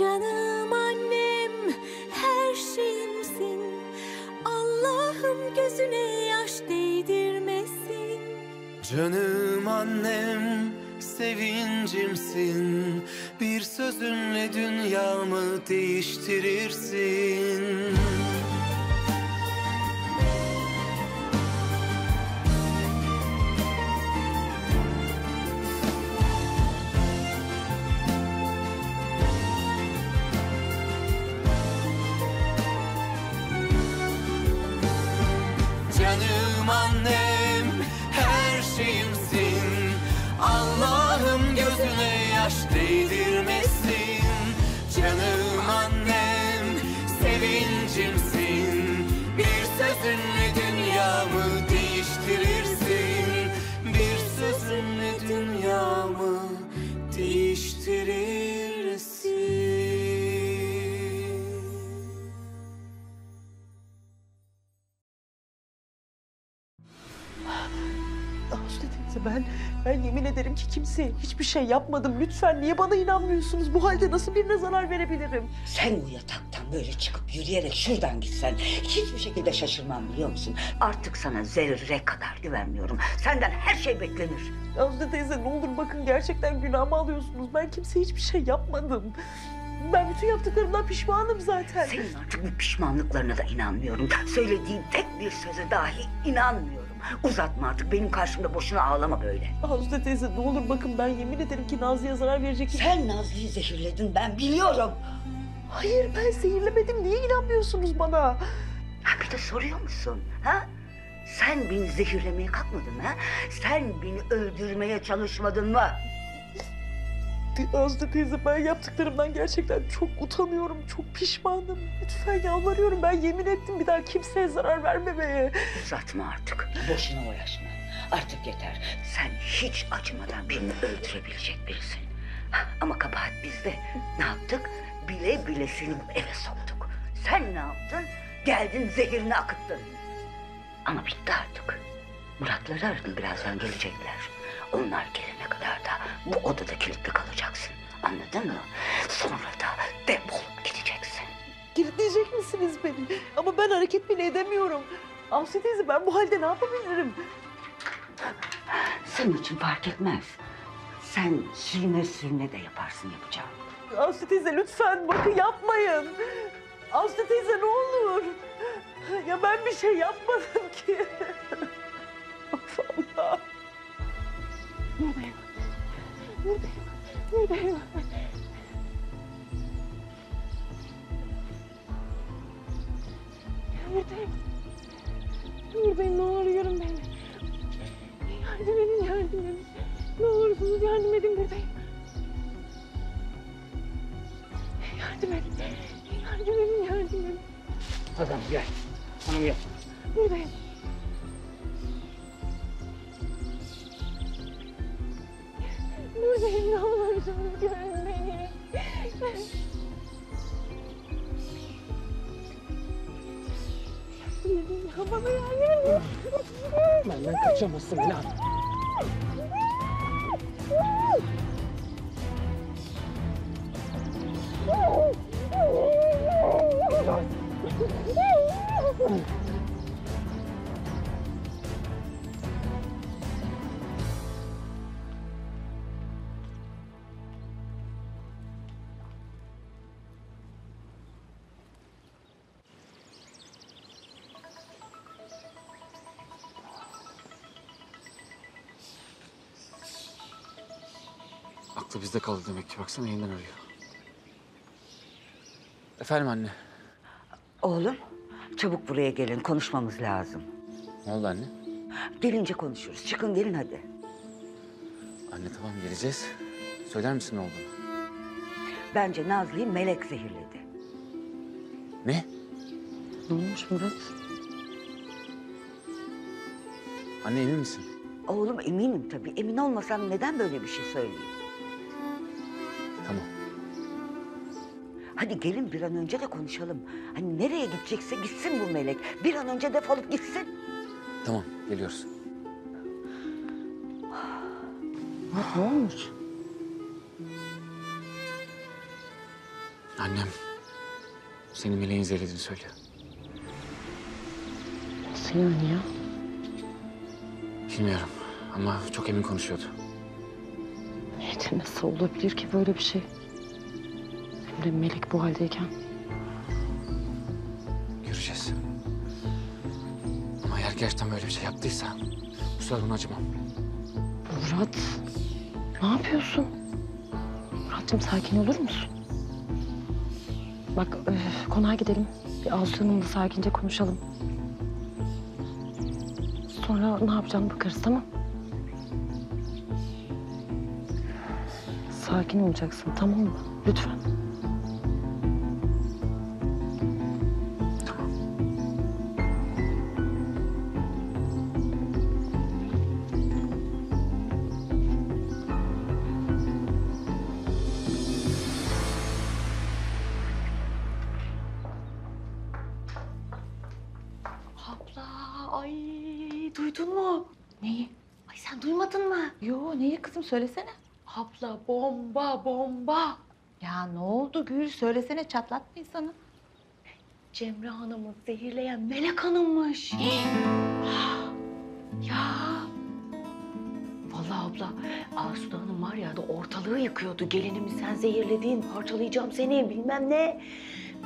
Canım annem her şeyimsin. Allah'ım gözüne yaş değdirmesin. Canım annem, sevincimsin. Bir sözünle dünyamı değiştirirsin gözüne yaş kimseye hiçbir şey yapmadım. Lütfen niye bana inanmıyorsunuz? Bu halde nasıl birine zarar verebilirim? Sen bu yataktan böyle çıkıp yürüyerek şuradan gitsen hiçbir şekilde şaşırmam biliyor musun? Artık sana zerre kadar güvenmiyorum. Senden her şey beklenir. Aslı teyze ne olur bakın gerçekten günahımı alıyorsunuz. Ben kimseye hiçbir şey yapmadım. Ben bütün yaptıklarımdan pişmanım zaten. Senin artık bu pişmanlıklarına da inanmıyorum. Söylediğin tek bir söze dahi inanmıyorum. Uzatma artık benim karşımda boşuna ağlama böyle. Aslı teyze ne olur bakın ben yemin ederim ki Nazlı'ya zarar verecek Sen Nazlı'yı zehirledin ben biliyorum. Hayır ben zehirlemedim. Niye inanmıyorsunuz bana? Ha bir de soruyor musun? Ha? Sen beni zehirlemeye kalkmadın? Ha? Sen beni öldürmeye çalışmadın mı? Aslı teyze ben yaptıklarımdan gerçekten çok utanıyorum. Çok pişmanım. Lütfen yalvarıyorum. Ben yemin ettim bir daha kimseye zarar vermemeye. Uzatma artık. Boşuna uğraşma. Artık yeter. Sen hiç acımadan birini öldürebilecek birisin. Ama kabahat bizde. Ne yaptık? Bile bile seni eve soktuk. Sen ne yaptın? Geldin zehirini akıttın. Ama bitti artık. Muratları aradım birazdan gelecekler. Onlar gelene kadar da bu odada kilitli kalacaksın. Anladın mı? Sonra da defolup gideceksin. Kilitleyecek misiniz beni? Ama ben hareket bile edemiyorum. Aslı teyze ben bu halde ne yapabilirim? Senin için fark etmez. Sen sürüne sürüne de yaparsın yapacağım. Aslı teyze lütfen bakın yapmayın. Aslı teyze ne olur. Ya ben bir şey yapmadım ki. of Allah. Buradayım. Buradayım. Buradayım. Buradayım. Ne olur görün beni. Yardım edin yardım edin. Ne olursunuz yardım edin buradayım. Yardım edin. Yardım edin yardım edin. Adam gel. Hanım gel. Buradayım. Buradayım ne olursunuz görün beni. Ya bana yardım edin. Benden kaçamazsın lan. Aklı Baksana yeniden arıyor. Efendim anne. Oğlum çabuk buraya gelin konuşmamız lazım. Ne oldu anne? Gelince konuşuruz. Çıkın gelin hadi. Anne tamam geleceğiz. Söyler misin ne olduğunu? Bence Nazlı'yı melek zehirledi. Ne? Ne olmuş Murat? Anne emin misin? Oğlum eminim tabii. Emin olmasam neden böyle bir şey söyleyeyim? Hadi gelin bir an önce de konuşalım. Hani nereye gidecekse gitsin bu melek. Bir an önce defolup gitsin. Tamam geliyoruz. Ne olmuş? Annem seni meleğin zehirlediğini söylüyor. Nasıl yani ya? Bilmiyorum ama çok emin konuşuyordu. Hiç nasıl olabilir ki böyle bir şey? De Melek bu haldeyken. Göreceğiz. Ama eğer gerçekten böyle bir şey yaptıysa bu sefer ona acımam. Murat, ne yapıyorsun? Murat'cığım sakin olur musun? Bak öf, konağa gidelim. Bir Asu Hanım'la sakince konuşalım. Sonra ne yapacağını bakarız tamam Sakin olacaksın tamam mı? Lütfen. Bomba bomba. Ya ne oldu Gül söylesene çatlatma insanı. Cemre Hanım'ı zehirleyen Melek Hanım'mış. ya. Vallahi abla Asude Hanım var ya da ortalığı yıkıyordu. Gelinimi sen zehirledin, parçalayacağım seni bilmem ne.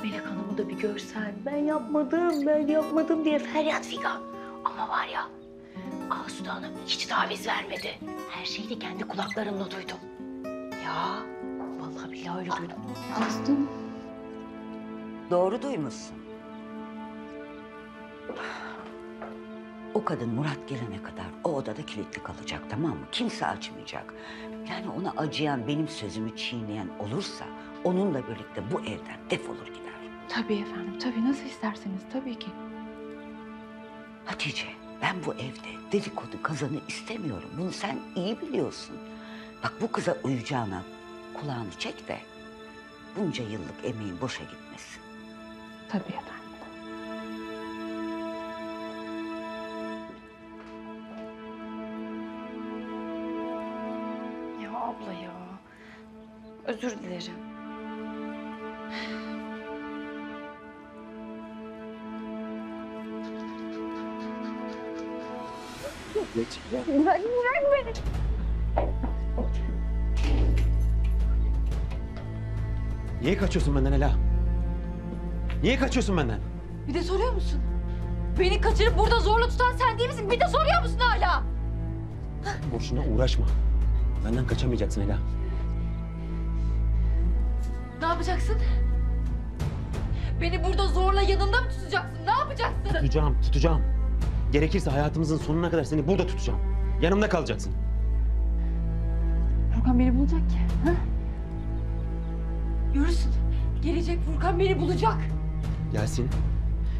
Melek Hanım'ı da bir görsen ben yapmadım, ben yapmadım diye feryat figan. Ama var ya Asude Hanım hiç taviz vermedi. Her şeyi de kendi kulaklarımla duydum. Ya vallahi billahi öyle duydum. Doğru duymuşsun. O kadın Murat gelene kadar o odada kilitli kalacak tamam mı? Kimse açmayacak. Yani ona acıyan, benim sözümü çiğneyen olursa onunla birlikte bu evden defolur gider. Tabii efendim tabii nasıl isterseniz tabii ki. Hatice, ben bu evde dedikodu kazanı istemiyorum. Bunu sen iyi biliyorsun. Bak bu kıza uyacağına kulağını çek de bunca yıllık emeğin boşa gitmesin. Tabii efendim. Ya abla ya. Özür dilerim. Niye kaçıyorsun benden Ela? Niye kaçıyorsun benden? Bir de soruyor musun? Beni kaçırıp burada zorla tutan sen değil misin? Bir de soruyor musun hala? Boşuna uğraşma. Benden kaçamayacaksın Ela. Ne yapacaksın? Beni burada zorla yanında mı tutacaksın? Ne yapacaksın? Tutacağım, tutacağım. Gerekirse hayatımızın sonuna kadar seni burada tutacağım. Yanımda kalacaksın. Furkan beni bulacak ki. Ha? Görürsün. Gelecek Furkan beni bulacak. Gelsin.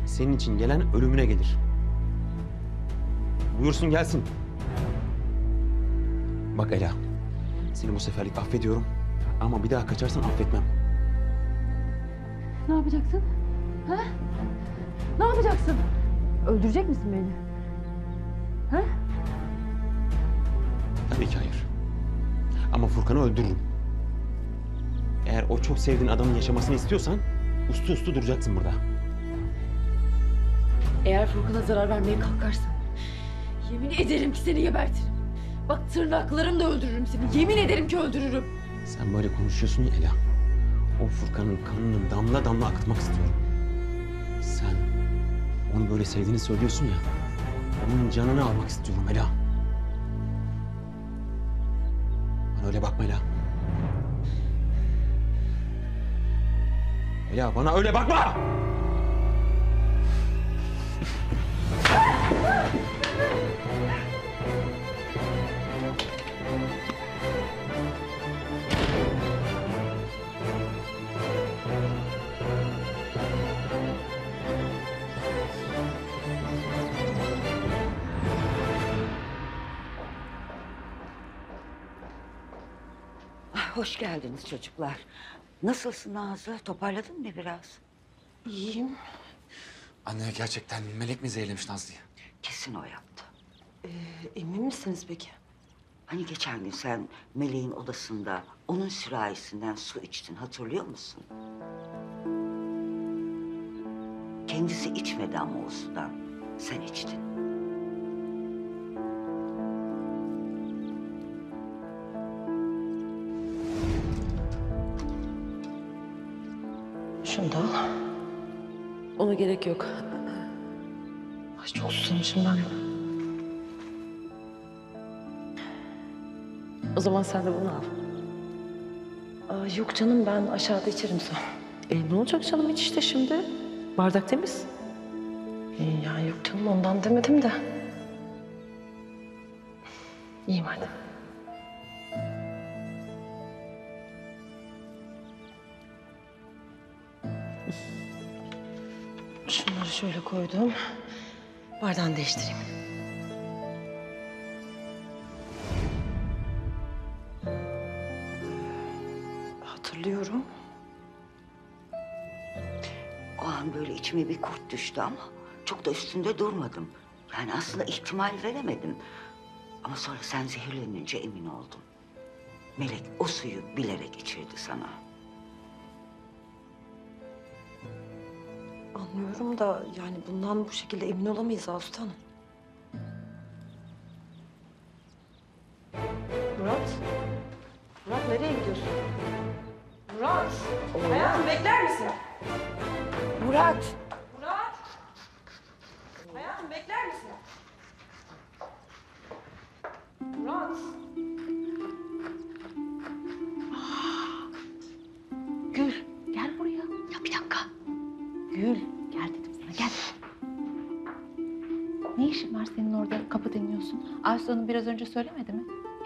Senin için gelen ölümüne gelir. Buyursun gelsin. Bak Ela. Seni bu seferlik affediyorum. Ama bir daha kaçarsan affetmem. Ne yapacaksın? Ha? Ne yapacaksın? Öldürecek misin beni? Ha? Tabii ki hayır. Ama Furkan'ı öldürürüm. Eğer o çok sevdiğin adamın yaşamasını istiyorsan uslu uslu duracaksın burada. Eğer Furkan'a zarar vermeye kalkarsan yemin ederim ki seni gebertirim. Bak tırnaklarımla öldürürüm seni. Yemin ederim ki öldürürüm. Sen böyle konuşuyorsun ya Ela. O Furkan'ın kanını damla damla akıtmak istiyorum. Sen onu böyle sevdiğini söylüyorsun ya. Onun canını almak istiyorum Ela. Bana öyle bakma Ela. Ela bana öyle bakma! Ah, Hoş geldiniz çocuklar. Nasılsın Nazlı? Toparladın mı biraz? İyiyim. Anne gerçekten melek mi zehirlemiş Nazlı'yı? Kesin o yaptı. Ee, emin misiniz peki? Hani geçen gün sen meleğin odasında onun sürahisinden su içtin hatırlıyor musun? Kendisi içmedi ama o sudan. Sen içtin. Şunu da al. Ona gerek yok. Ay çok susamışım ben. O zaman sen de bunu al. Aa, yok canım ben aşağıda içerim sonra. E, ne olacak canım iç işte şimdi. Bardak temiz. E, ya yok canım ondan demedim de. İyiyim hadi. Şöyle koydum. Bardağını değiştireyim. Hatırlıyorum. O an böyle içime bir kurt düştü ama çok da üstünde durmadım. Yani aslında ihtimal veremedim. Ama sonra sen zehirlenince emin oldum. Melek o suyu bilerek içirdi sana. Anlıyorum da yani bundan bu şekilde emin olamayız Aslı Hanım.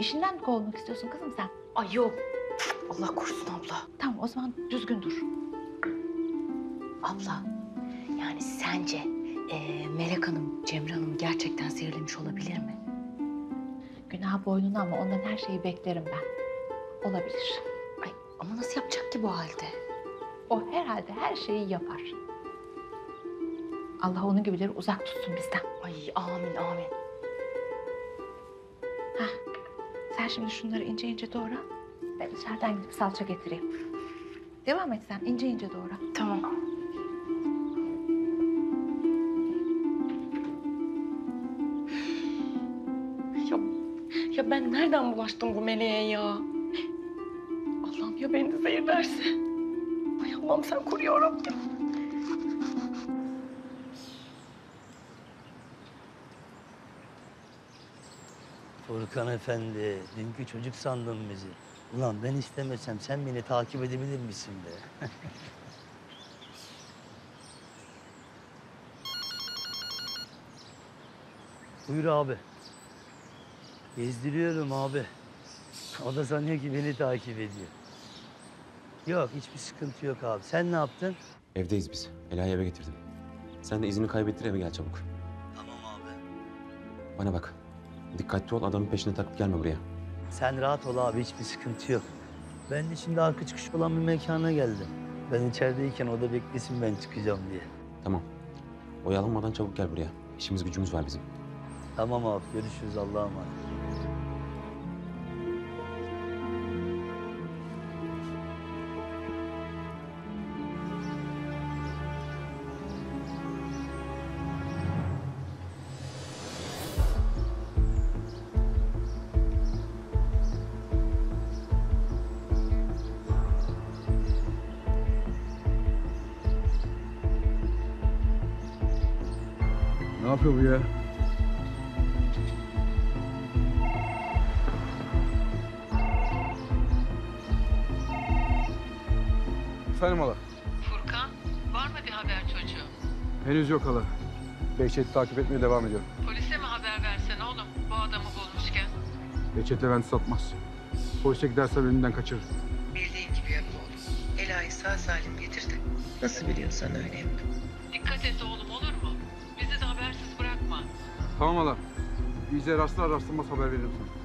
İşinden mi kovulmak istiyorsun kızım sen? Ay yok. Allah korusun abla. Tamam o zaman düzgün dur. Abla, yani sence eee, Melek Hanım, Cemre Hanım gerçekten zehirlemiş olabilir mi? Günah boynuna ama ondan her şeyi beklerim ben. Olabilir. Ay ama nasıl yapacak ki bu halde? O herhalde her şeyi yapar. Allah onun gibileri uzak tutsun bizden. Ay amin amin. Sen şimdi şunları ince ince doğra. Ben dışarıdan gidip salça getireyim. Devam et sen ince ince doğra. Tamam. Ya, ya ben nereden bulaştım bu meleğe ya? Allah'ım ya beni de zehirlerse. Ay Allah'ım sen koru ya Furkan Efendi, dünkü çocuk sandın bizi. Ulan ben istemesem sen beni takip edebilir misin be? Buyur abi. Gezdiriyorum abi. O da sanıyor ki beni takip ediyor. Yok hiçbir sıkıntı yok abi. Sen ne yaptın? Evdeyiz biz. Ela'yı eve getirdim. Sen de izini kaybettir eve gel çabuk. Tamam abi. Bana bak. Dikkatli ol adamın peşine takıp gelme buraya. Sen rahat ol abi hiçbir sıkıntı yok. Ben de şimdi arka çıkış olan bir mekana geldim. Ben içerideyken o da beklesin ben çıkacağım diye. Tamam. Oyalanmadan çabuk gel buraya. İşimiz gücümüz var bizim. Tamam abi görüşürüz Allah'a emanet. Henüz yok hala. Behçet'i takip etmeye devam ediyorum. Polise mi haber versen oğlum bu adamı bulmuşken? Behçet Levent'i satmaz. Polise giderse elinden kaçırır. Bildiğin gibi yap oğlum. Ela'yı sağ salim getirdi. Nasıl biliyorsan öyle yap. Dikkat et oğlum olur mu? Bizi de habersiz bırakma. Tamam hala. Bize rastlar rastlamaz haber veririm sana.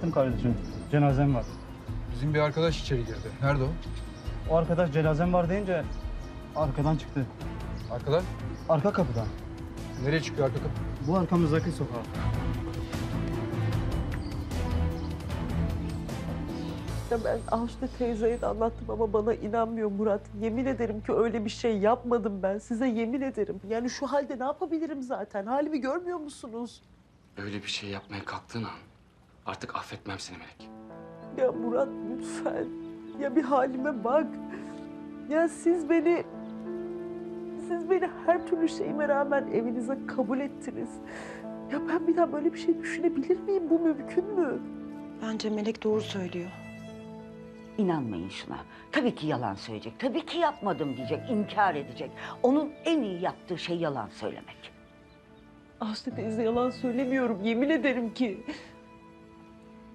Kapatın kardeşim. Cenazem var. Bizim bir arkadaş içeri girdi. Nerede o? O arkadaş cenazem var deyince arkadan çıktı. Arkadan. Arka kapıdan. Nereye çıkıyor arka kapı? Bu arkamızdaki sokağa. Ya ben Ağustos teyzeye de anlattım ama bana inanmıyor Murat. Yemin ederim ki öyle bir şey yapmadım ben. Size yemin ederim. Yani şu halde ne yapabilirim zaten? Halimi görmüyor musunuz? Öyle bir şey yapmaya kalktığın an artık affetmem seni Melek. Ya Murat lütfen. Ya bir halime bak. Ya siz beni... Siz beni her türlü şeyime rağmen evinize kabul ettiniz. Ya ben bir daha böyle bir şey düşünebilir miyim? Bu mümkün mü? Bence Melek doğru söylüyor. İnanmayın şuna. Tabii ki yalan söyleyecek. Tabii ki yapmadım diyecek, inkar edecek. Onun en iyi yaptığı şey yalan söylemek. Aslı teyze yalan söylemiyorum. Yemin ederim ki.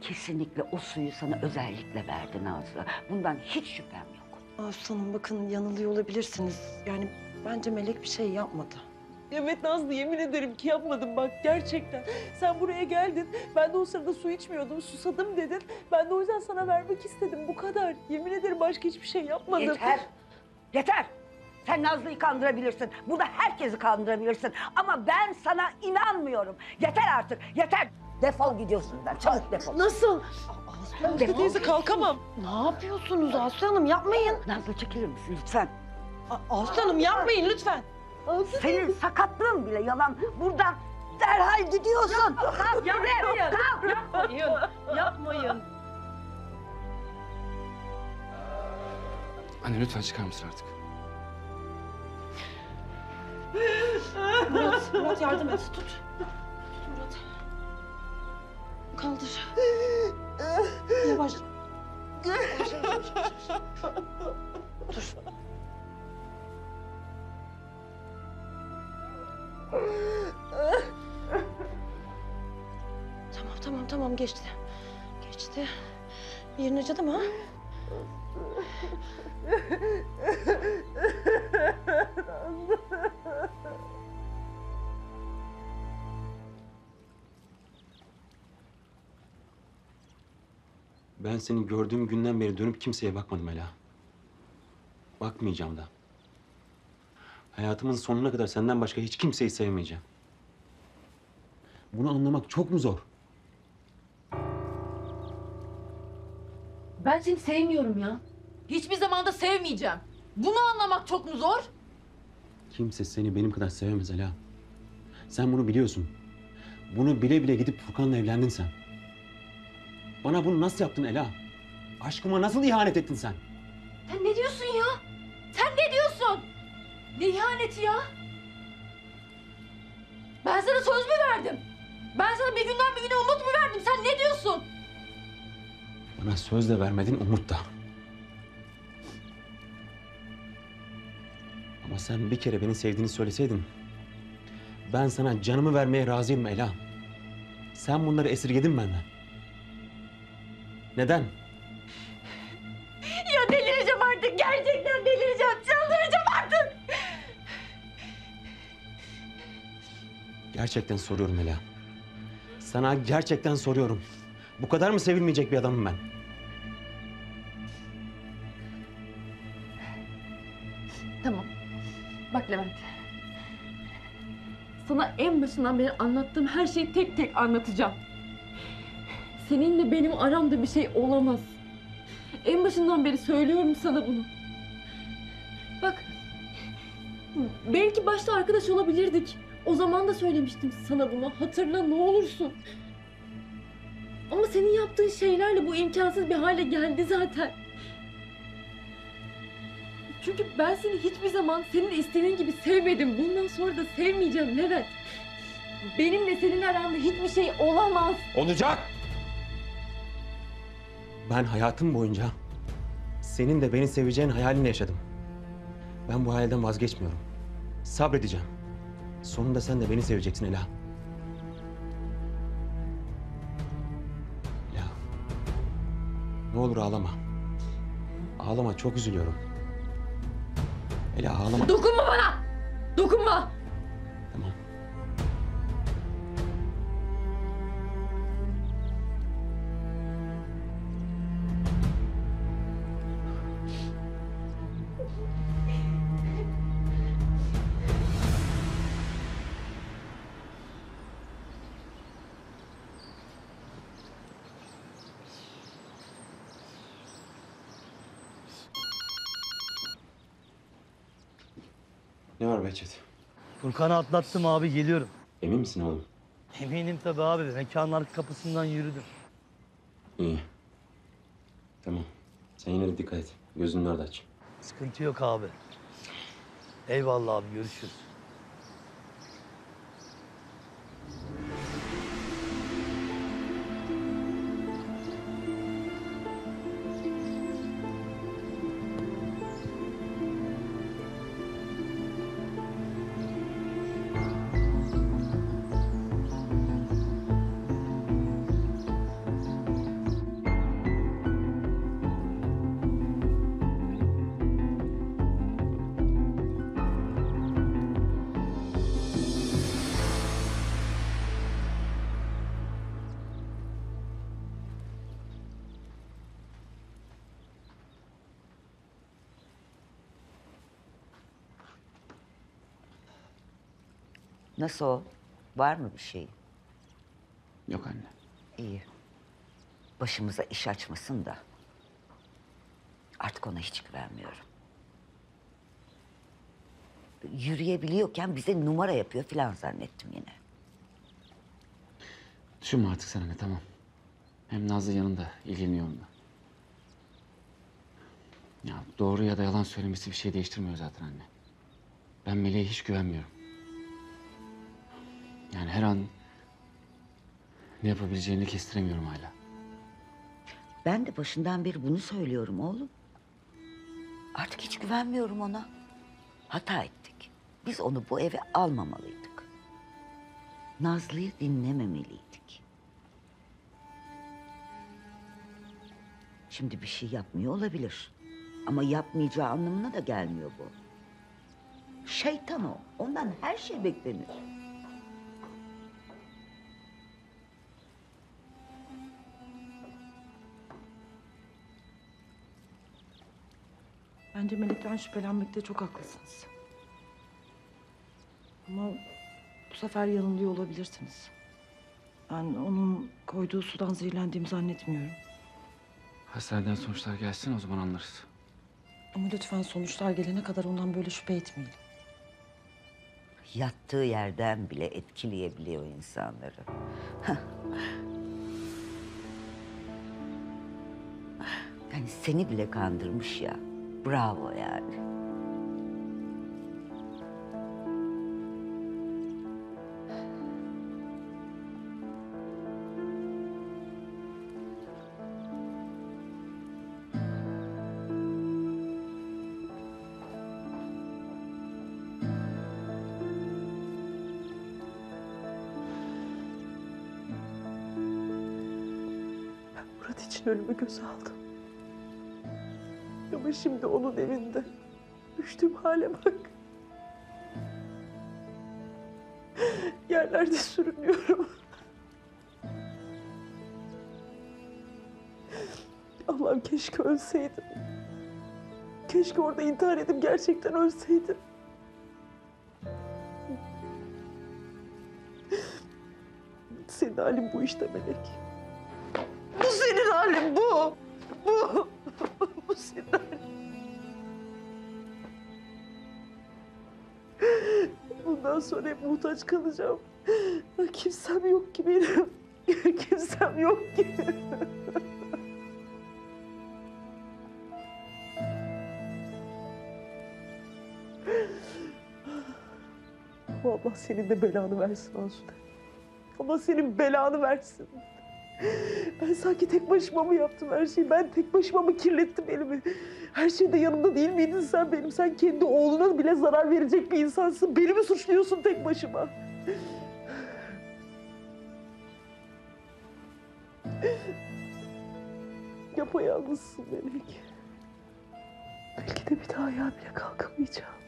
Kesinlikle o suyu sana özellikle verdi Nazlı. Bundan hiç şüphem yok. Aslanım bakın yanılıyor olabilirsiniz. Yani bence Melek bir şey yapmadı. Evet Nazlı yemin ederim ki yapmadım bak gerçekten. Sen buraya geldin. Ben de o sırada su içmiyordum. Susadım dedin. Ben de o yüzden sana vermek istedim. Bu kadar. Yemin ederim başka hiçbir şey yapmadım. Yeter. Yeter. Sen Nazlı'yı kandırabilirsin. Burada herkesi kandırabilirsin. Ama ben sana inanmıyorum. Yeter artık. Yeter. Defol gidiyorsun buradan. Çabuk defol. Nasıl? Defol. Aslı teyze kalkamam. Ne yapıyorsunuz Aslı Hanım? Yapmayın. Nazlı çekilir misin lütfen? A- Aslı Hanım yapmayın lütfen. Senin sakatlığın bile yalan. Buradan derhal gidiyorsun. Kalk Yapmayın. Kalk. Yapmayın. Yapmayın. Anne lütfen çıkar mısın artık? Murat, Murat yardım et. Tut. Kaldır. Yavaş. Yavaş, yavaş, yavaş, yavaş. Dur. Tamam tamam tamam geçti. Geçti. Yerin acıdı mı? Ben seni gördüğüm günden beri dönüp kimseye bakmadım Ela. Bakmayacağım da. Hayatımın sonuna kadar senden başka hiç kimseyi sevmeyeceğim. Bunu anlamak çok mu zor? Ben seni sevmiyorum ya. Hiçbir zaman da sevmeyeceğim. Bunu anlamak çok mu zor? Kimse seni benim kadar sevemez Ela. Sen bunu biliyorsun. Bunu bile bile gidip Furkan'la evlendin sen. Bana bunu nasıl yaptın Ela? Aşkıma nasıl ihanet ettin sen? Sen ne diyorsun ya? Sen ne diyorsun? Ne ihaneti ya? Ben sana söz mü verdim? Ben sana bir günden bir güne umut mu verdim? Sen ne diyorsun? Bana söz de vermedin, umut da. Ama sen bir kere beni sevdiğini söyleseydin... ...ben sana canımı vermeye razıyım Ela. Sen bunları esirgedin benden. Neden? Ya delireceğim artık. Gerçekten delireceğim. Çıldıracağım artık. Gerçekten soruyorum Ela. Sana gerçekten soruyorum. Bu kadar mı sevilmeyecek bir adamım ben? Tamam. Bak Levent. Sana en başından beri anlattığım her şeyi tek tek anlatacağım. Seninle benim aramda bir şey olamaz. En başından beri söylüyorum sana bunu. Bak. Belki başta arkadaş olabilirdik. O zaman da söylemiştim sana bunu. Hatırla ne olursun. Ama senin yaptığın şeylerle bu imkansız bir hale geldi zaten. Çünkü ben seni hiçbir zaman senin istediğin gibi sevmedim. Bundan sonra da sevmeyeceğim Levent. Benimle senin aranda hiçbir şey olamaz. Olacak! Ben hayatım boyunca senin de beni seveceğin hayalini yaşadım. Ben bu hayalden vazgeçmiyorum. Sabredeceğim. Sonunda sen de beni seveceksin Ela. Ela. Ne olur ağlama. Ağlama çok üzülüyorum. Ela ağlama. Dokunma bana! Dokunma! Furkan'ı atlattım abi geliyorum. Emin misin oğlum? Eminim tabii abi. Mekanın arka kapısından yürüdüm. İyi. Tamam. Sen yine de dikkat et. Gözünü dört aç. Sıkıntı yok abi. Eyvallah abi görüşürüz. Nasıl o? Var mı bir şey? Yok anne. İyi. Başımıza iş açmasın da. Artık ona hiç güvenmiyorum. Yürüyebiliyorken bize numara yapıyor falan zannettim yine. Düşünme artık sen anne tamam. Hem Nazlı yanında, ilgileniyor onunla. Ya doğru ya da yalan söylemesi bir şey değiştirmiyor zaten anne. Ben Meleğe hiç güvenmiyorum. Yani her an ne yapabileceğini kestiremiyorum hala. Ben de başından beri bunu söylüyorum oğlum. Artık hiç güvenmiyorum ona. Hata ettik. Biz onu bu eve almamalıydık. Nazlı'yı dinlememeliydik. Şimdi bir şey yapmıyor olabilir. Ama yapmayacağı anlamına da gelmiyor bu. Şeytan o. Ondan her şey beklenir. Bence Melek'ten şüphelenmekte çok haklısınız. Ama bu sefer yanılıyor olabilirsiniz. Ben onun koyduğu sudan zehirlendiğimi zannetmiyorum. Hastaneden sonuçlar gelsin o zaman anlarız. Ama lütfen sonuçlar gelene kadar ondan böyle şüphe etmeyelim. Yattığı yerden bile etkileyebiliyor insanları. Hah. yani seni bile kandırmış ya. Bravo yani. Murat için ölümü göze aldım. Şimdi onun evinde. Düştüğüm hale bak. Yerlerde sürünüyorum. Allah'ım keşke ölseydim. Keşke orada intihar edip gerçekten ölseydim. Senin halin bu işte Melek. Bundan sonra hep muhtaç kalacağım. Kimsem yok ki benim. Kimsem yok ki. Allah senin de belanı versin Asude. Allah senin belanı versin. Ben sanki tek başıma mı yaptım her şeyi? Ben tek başıma mı kirlettim elimi? Her şeyde yanımda değil miydin sen benim? Sen kendi oğluna bile zarar verecek bir insansın. Beni mi suçluyorsun tek başıma? Yapayalnızsın Melek. Belki de bir daha ayağa bile kalkamayacağım.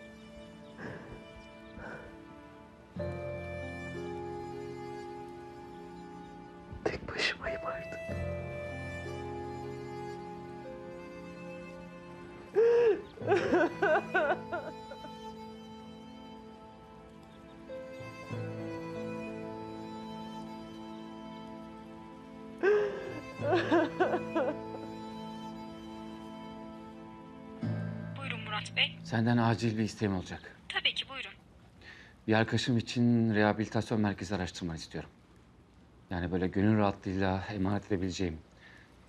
Senden acil bir isteğim olacak. Tabii ki buyurun. Bir arkadaşım için rehabilitasyon merkezi araştırmanı istiyorum. Yani böyle gönül rahatlığıyla emanet edebileceğim,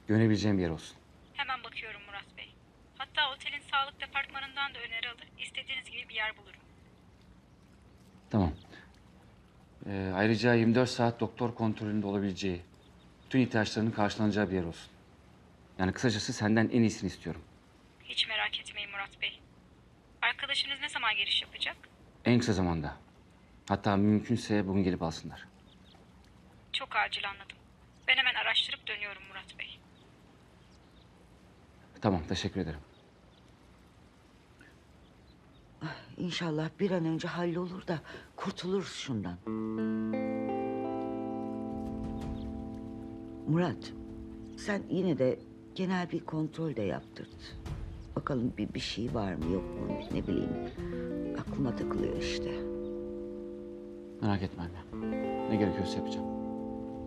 güvenebileceğim bir yer olsun. Hemen bakıyorum Murat Bey. Hatta otelin sağlık departmanından da öneri alır. İstediğiniz gibi bir yer bulurum. Tamam. Ee, ayrıca 24 saat doktor kontrolünde olabileceği, bütün ihtiyaçlarının karşılanacağı bir yer olsun. Yani kısacası senden en iyisini istiyorum. Hiç merak etmeyin Murat Bey. Arkadaşınız ne zaman giriş yapacak? En kısa zamanda. Hatta mümkünse bugün gelip alsınlar. Çok acil anladım. Ben hemen araştırıp dönüyorum Murat Bey. Tamam, teşekkür ederim. İnşallah bir an önce hallolur da kurtuluruz şundan. Murat, sen yine de genel bir kontrol de yaptırt. Bakalım bir, bir şey var mı yok mu ne bileyim. Aklıma takılıyor işte. Merak etme anne. Ne gerekiyorsa yapacağım.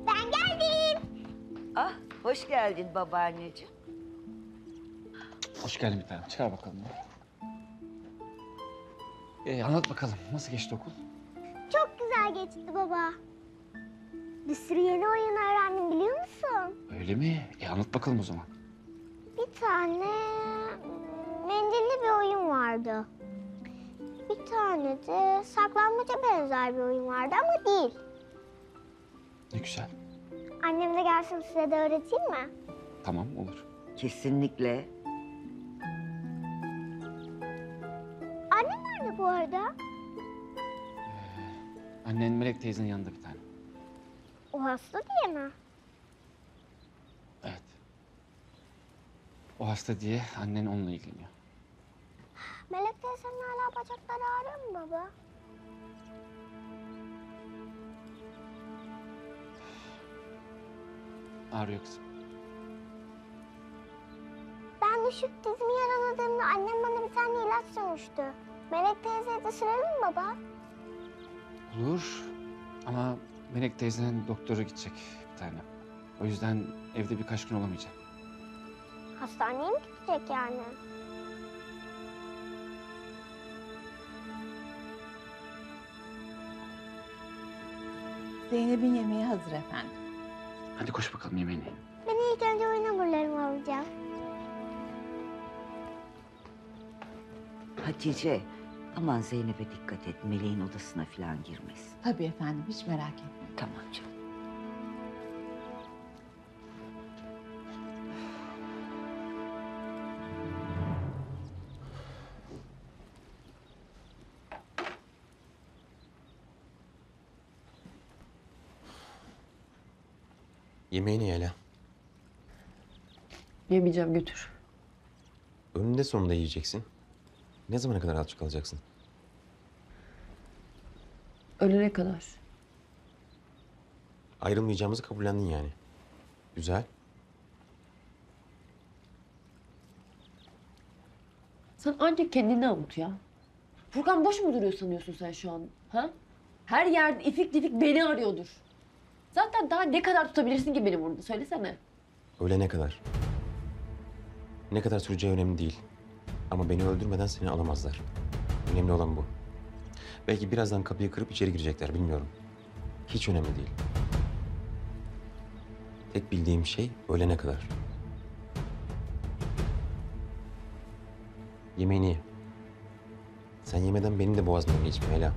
Ben geldim. Ah, hoş geldin babaanneciğim. Hoş geldin bir tanem. Çıkar bakalım. Ee, anlat bakalım. Nasıl geçti okul? Çok güzel geçti baba. Bir sürü yeni oyun öğrendim biliyor musun? Öyle mi? E anlat bakalım o zaman. Bir tane mendilli bir oyun vardı. Bir tane de saklambaca benzer bir oyun vardı ama değil. Ne güzel. Annem de gelsin size de öğreteyim mi? Tamam olur. Kesinlikle. Annem nerede bu arada? Annen Melek teyzenin yanında bir tane. O hasta diye mi? Evet. O hasta diye annen onunla ilgileniyor. Melek teyzenin hala bacakları ağrıyor mu baba? Ağrıyor kızım. Ben düşüp dizimi yaraladığımda annem bana bir tane ilaç sunmuştu. Melek teyzeye de sürelim mi baba? Olur. Ama Melek teyzenin doktora gidecek bir tane. O yüzden evde birkaç gün olamayacak. Hastaneye mi gidecek yani? Zeynep'in yemeği hazır efendim. Hadi koş bakalım yemeğini. ye. Ben ilk önce oyun hamurlarımı alacağım. Hatice, aman Zeynep'e dikkat et. Meleğin odasına falan girmesin. Tabii efendim hiç merak etmeyin. Tamam canım. Yemeğini ye Ela. Yemeyeceğim götür. Önünde sonunda yiyeceksin. Ne zamana kadar aç kalacaksın? Ölene kadar. Ayrılmayacağımızı kabullendin yani. Güzel. Sen ancak kendini avut ya. Furkan boş mu duruyor sanıyorsun sen şu an? Ha? Her yerde ifik difik beni arıyordur. Zaten daha ne kadar tutabilirsin ki beni burada? Söylesene. Ölene kadar. Ne kadar süreceği önemli değil. Ama beni öldürmeden seni alamazlar. Önemli olan bu. Belki birazdan kapıyı kırıp içeri girecekler bilmiyorum. Hiç önemli değil. Tek bildiğim şey ölene kadar. Yemeğini ye. Sen yemeden benim de boğazımdan geçme Ela.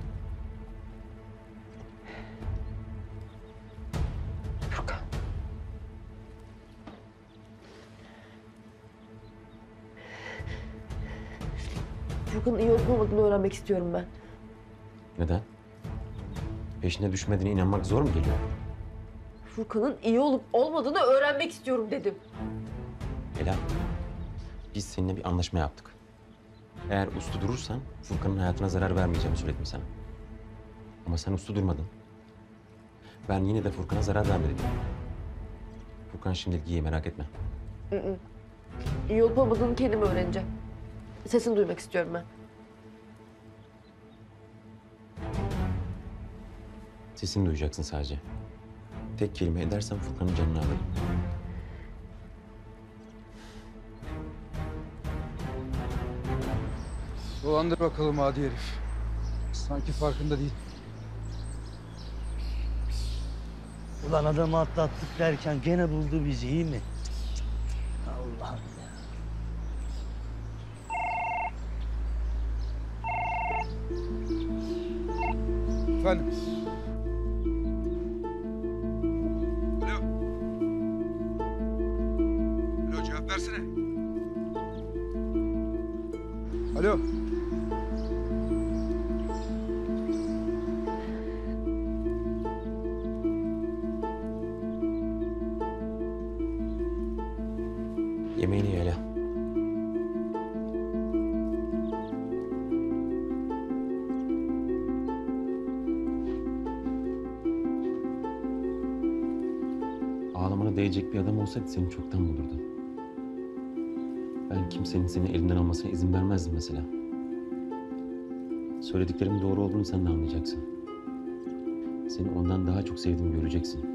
Furkan'ın iyi olup olmadığını öğrenmek istiyorum ben. Neden? Peşine düşmediğine inanmak zor mu geliyor? Furkan'ın iyi olup olmadığını öğrenmek istiyorum dedim. Ela, biz seninle bir anlaşma yaptık. Eğer uslu durursan Furkan'ın hayatına zarar vermeyeceğimi söyledim sana. Ama sen uslu durmadın. Ben yine de Furkan'a zarar vermedim. Furkan şimdilik iyi merak etme. Hı hı. İyi olup olmadığını kendim öğreneceğim. Sesini duymak istiyorum ben. Sesini duyacaksın sadece. Tek kelime edersen Furkan'ın canını alırım. Dolandır bakalım adi herif. Sanki farkında değil. Ulan adamı atlattık derken gene buldu bizi iyi mi? Allah'ım. Efendim? Alo. Alo cevap versene. Alo. Olsaydı seni çoktan bulurdu. Ben kimsenin seni elinden almasına izin vermezdim mesela. Söylediklerimin doğru olduğunu sen de anlayacaksın. Seni ondan daha çok sevdiğimi göreceksin.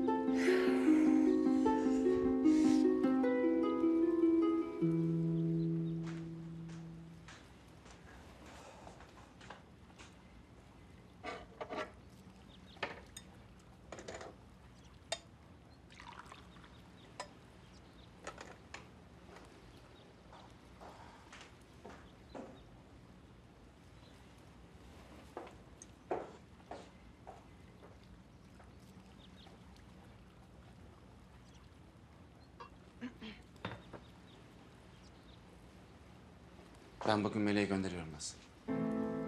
Ben bugün Meleği gönderiyorum Nazlı.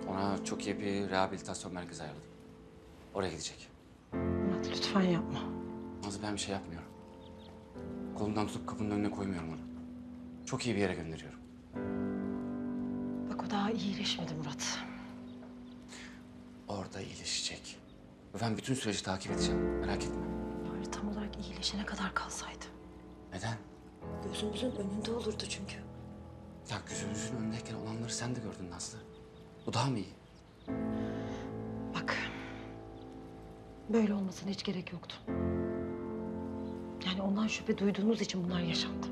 Ona çok iyi bir rehabilitasyon merkezi ayarladım. Oraya gidecek. Murat lütfen yapma. Nazlı ben bir şey yapmıyorum. Kolundan tutup kapının önüne koymuyorum onu. Çok iyi bir yere gönderiyorum. Bak o daha iyileşmedi Murat. Orada iyileşecek. Ben bütün süreci takip edeceğim. Merak etme. Bari tam olarak iyileşene kadar kalsaydı. Neden? Gözümüzün önünde olurdu çünkü. Ya gözümüzün önündeyken olanları sen de gördün Nazlı. Bu daha mı iyi? Bak. Böyle olmasına hiç gerek yoktu. Yani ondan şüphe duyduğunuz için bunlar yaşandı.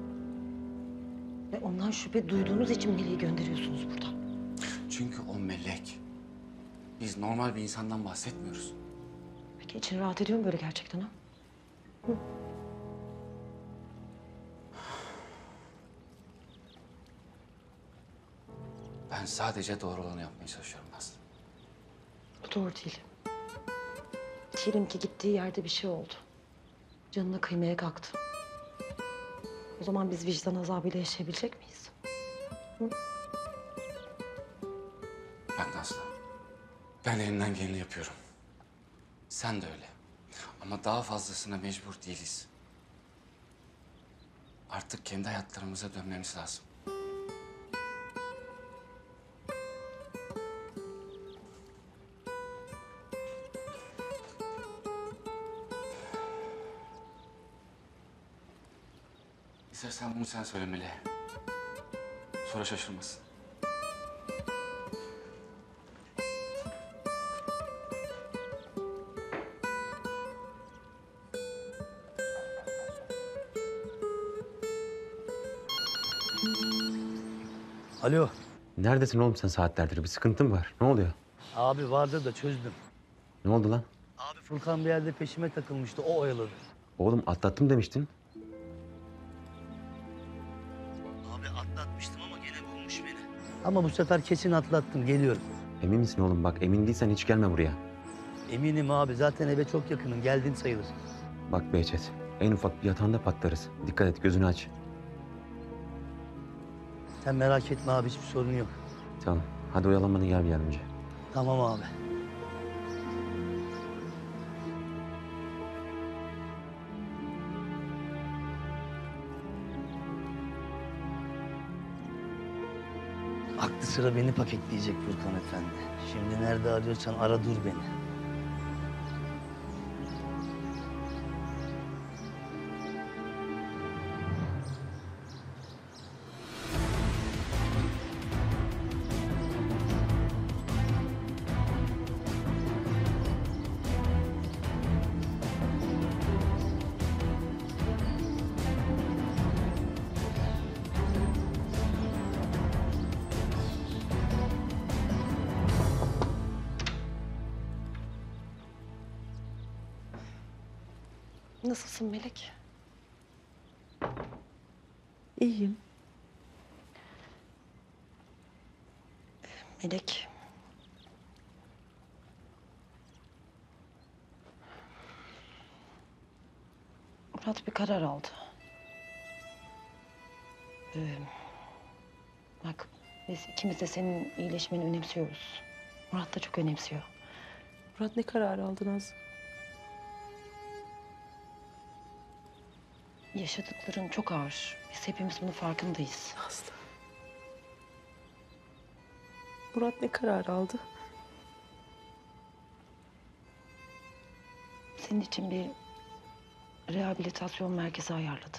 Ve ondan şüphe duyduğunuz için Melih'i gönderiyorsunuz buradan. Çünkü o melek. Biz normal bir insandan bahsetmiyoruz. Peki için rahat ediyor mu böyle gerçekten ha? Hı? Sadece doğru olanı yapmaya çalışıyorum Nazlı. Bu doğru değil. Diyelim ki gittiği yerde bir şey oldu. Canına kıymaya kalktı. O zaman biz vicdan azabıyla yaşayabilecek miyiz? Bak Nazlı. Ben elimden geleni yapıyorum. Sen de öyle. Ama daha fazlasına mecbur değiliz. Artık kendi hayatlarımıza dönmemiz lazım. Sen söylemeli. Sonra şaşırmasın. Alo. Neredesin oğlum sen saatlerdir? Bir sıkıntın var. Ne oluyor? Abi vardı da çözdüm. Ne oldu lan? Abi Furkan bir yerde peşime takılmıştı. O oyaladı. Oğlum atlattım demiştin. Ama bu sefer kesin atlattım. Geliyorum. Emin misin oğlum? Bak emin değilsen hiç gelme buraya. Eminim abi. Zaten eve çok yakınım. Geldim sayılır. Bak Behçet, en ufak bir yatağında patlarız. Dikkat et, gözünü aç. Sen merak etme abi. Hiçbir sorun yok. Tamam, hadi oyalanmadan gel bir an önce. Tamam abi. Sıra beni paketleyecek Furkan Efendi. Şimdi nerede arıyorsan ara dur beni. İkimiz de senin iyileşmeni önemsiyoruz. Murat da çok önemsiyor. Murat ne karar aldı Nazlı? Yaşadıkların çok ağır. Biz hepimiz bunun farkındayız. Nazlı. Murat ne karar aldı? Senin için bir rehabilitasyon merkezi ayarladı.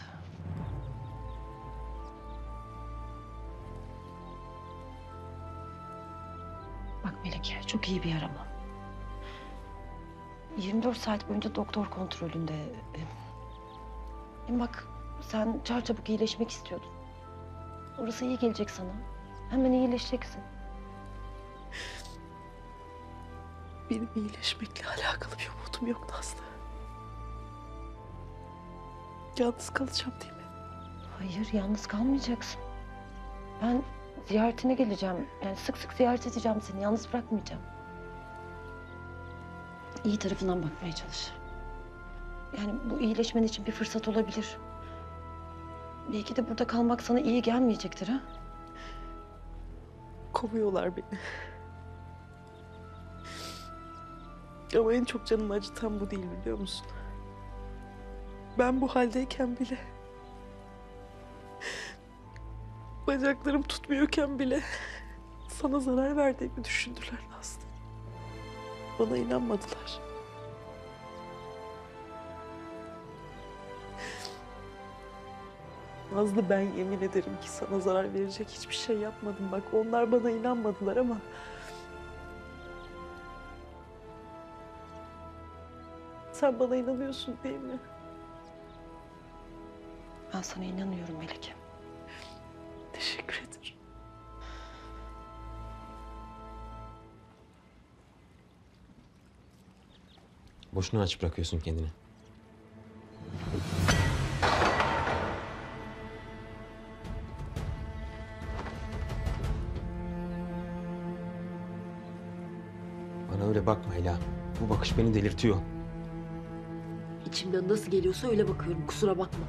Çok iyi bir yer ama. 24 saat boyunca doktor kontrolünde. Hem bak, sen çarçabuk iyileşmek istiyordun. Orası iyi gelecek sana. Hemen iyileşeceksin. Benim iyileşmekle alakalı bir umudum yok Nazlı. Yalnız kalacağım değil mi? Hayır, yalnız kalmayacaksın. Ben ziyaretine geleceğim. Yani sık sık ziyaret edeceğim seni. Yalnız bırakmayacağım. İyi tarafından bakmaya çalış. Yani bu iyileşmen için bir fırsat olabilir. Belki de burada kalmak sana iyi gelmeyecektir ha? Kovuyorlar beni. Ama en çok canımı acıtan bu değil biliyor musun? Ben bu haldeyken bile... Bacaklarım tutmuyorken bile sana zarar verdiğimi düşündüler Nazlı. Bana inanmadılar. Nazlı ben yemin ederim ki sana zarar verecek hiçbir şey yapmadım. Bak onlar bana inanmadılar ama... Sen bana inanıyorsun değil mi? Ben sana inanıyorum Melek. Boşuna aç bırakıyorsun kendini. Bana öyle bakma Ela. Bu bakış beni delirtiyor. İçimden nasıl geliyorsa öyle bakıyorum. Kusura bakma.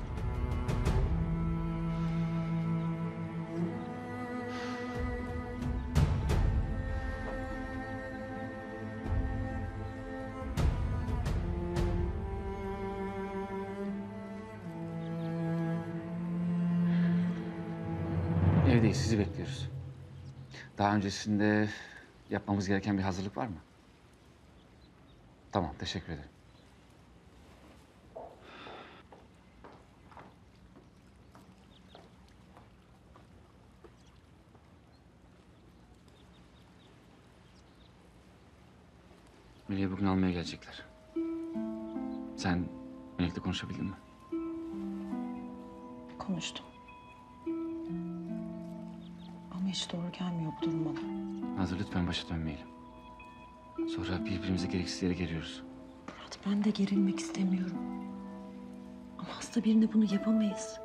Daha öncesinde yapmamız gereken bir hazırlık var mı? Tamam, teşekkür ederim. Melih'i bugün almaya gelecekler. Sen Melih'le konuşabildin mi? Konuştum. Hiç doğru gelmiyor bu durum bana. Nazlı lütfen başa dönmeyelim. Sonra birbirimizi gereksiz yere geriyoruz. Murat ben de gerilmek istemiyorum. Ama hasta birine bunu yapamayız.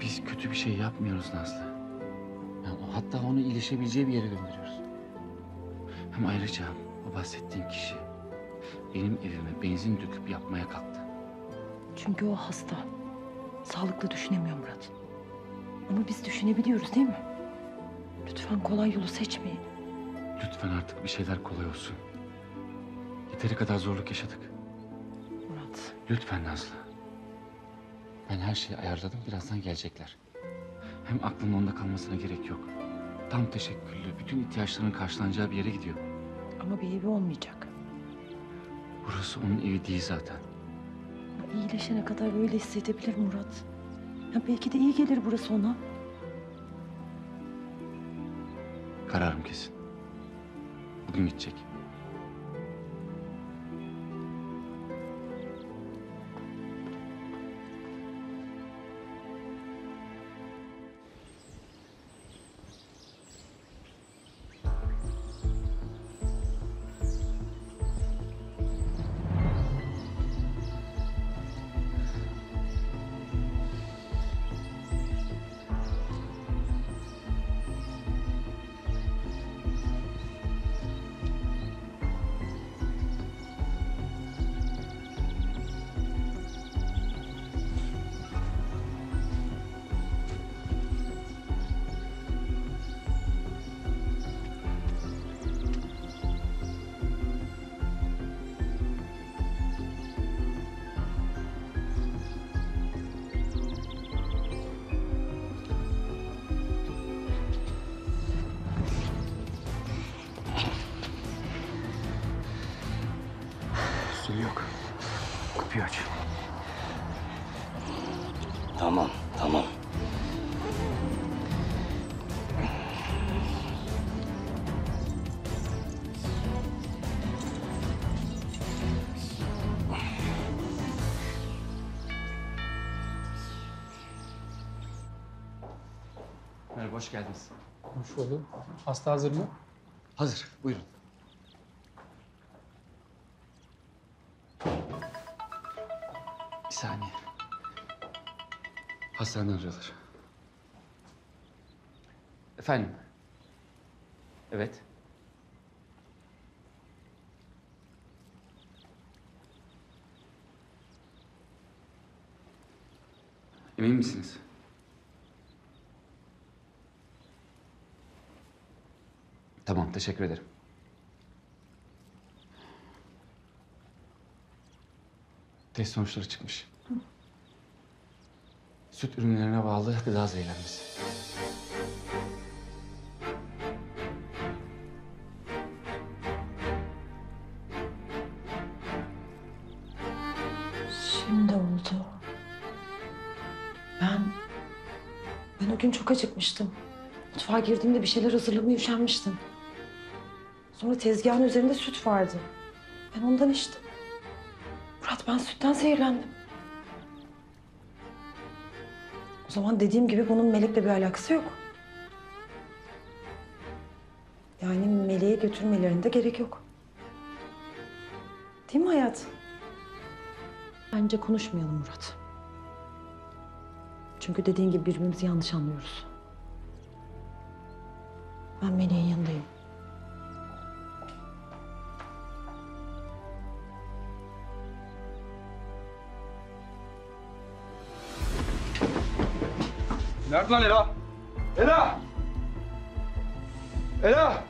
Biz kötü bir şey yapmıyoruz Nazlı. Yani hatta onu iyileşebileceği bir yere gönderiyoruz. Hem ayrıca o bahsettiğim kişi benim evime benzin döküp yapmaya kalktı. Çünkü o hasta. Sağlıklı düşünemiyor Murat. Ama biz düşünebiliyoruz değil mi? Lütfen kolay yolu seçmeyin. Lütfen artık bir şeyler kolay olsun. Yeteri kadar zorluk yaşadık. Murat. Lütfen Nazlı. Ben her şeyi ayarladım. Birazdan gelecekler. Hem aklının onda kalmasına gerek yok. Tam teşekküllü, bütün ihtiyaçlarının karşılanacağı bir yere gidiyor. Ama bir evi olmayacak. Burası onun evi değil zaten. Ama iyileşene kadar öyle hissedebilir Murat. Ya belki de iyi gelir burası ona. Kararım kesin. Bugün gidecek. Hoş geldiniz. Hoş bulduk. Hasta hazır mı? Hazır, buyurun. Bir saniye. Hastaneden arıyorlar. Efendim? Evet. Emin misiniz? Tamam, teşekkür ederim. Test sonuçları çıkmış. Süt ürünlerine bağlı gıda zehirlenmesi. Şimdi oldu. Ben... Ben o gün çok acıkmıştım. Mutfağa girdiğimde bir şeyler hazırlamaya üşenmiştim. Sonra tezgahın üzerinde süt vardı. Ben ondan içtim. Murat ben sütten zehirlendim. O zaman dediğim gibi bunun Melek'le bir alakası yok. Yani Melek'e götürmelerinde gerek yok. Değil mi hayat? Bence konuşmayalım Murat. Çünkü dediğin gibi birbirimizi yanlış anlıyoruz. Ben Melek'in yanındayım. Nerede lan Ela? Ela! Ela!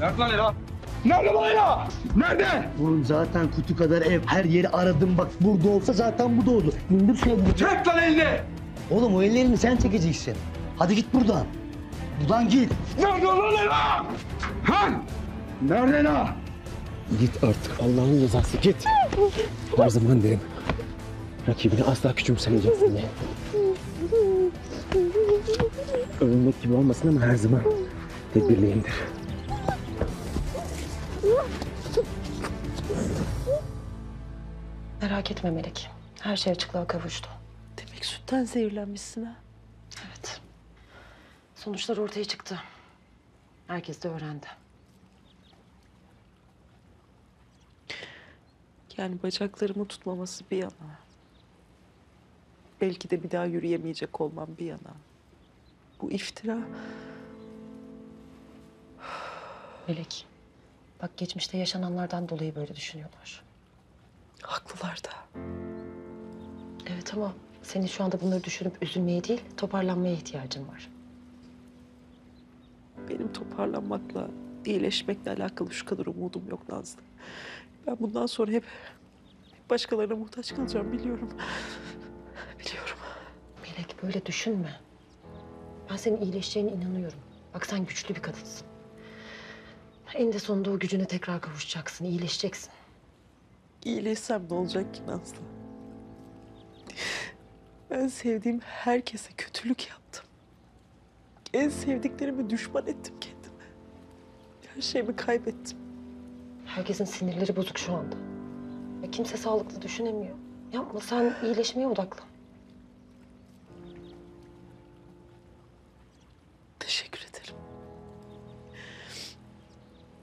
Nerede lan Ela? Nerede lan Ela? Nerede? Oğlum zaten kutu kadar ev. Her yeri aradım bak. Burada olsa zaten bu da olur. İndir şunu. Çek lan elini! Oğlum o ellerini sen çekeceksin. Hadi git buradan. Buradan git. Nerede lan Ela? Ha? Nerede Ela? Git artık Allah'ın rızası git. Her zaman derim. Rakibini asla küçümsemeyeceksin diye. Övünmek gibi olmasın ama her zaman tedbirliyimdir. Merak etme Melek. Her şey açıklığa kavuştu. Demek sütten zehirlenmişsin ha. Evet. Sonuçlar ortaya çıktı. Herkes de öğrendi. Yani bacaklarımı tutmaması bir yana. Belki de bir daha yürüyemeyecek olmam bir yana. Bu iftira Melek. Bak geçmişte yaşananlardan dolayı böyle düşünüyorlar. haklılar da. Evet ama senin şu anda bunları düşünüp üzülmeye değil, toparlanmaya ihtiyacın var. Benim toparlanmakla, iyileşmekle alakalı şu kadar umudum yok Nazlı. Ben bundan sonra hep, hep başkalarına muhtaç kalacağım biliyorum. Biliyorum. Melek böyle düşünme. Ben senin iyileşeceğine inanıyorum. Bak sen güçlü bir kadınsın. Eninde sonunda o gücüne tekrar kavuşacaksın, iyileşeceksin. İyileşsem ne olacak ki Nazlı? Ben sevdiğim herkese kötülük yaptım. En sevdiklerimi düşman ettim kendime. Her şeyimi kaybettim. Herkesin sinirleri bozuk şu anda. Ya kimse sağlıklı düşünemiyor. Yapma sen iyileşmeye odaklan.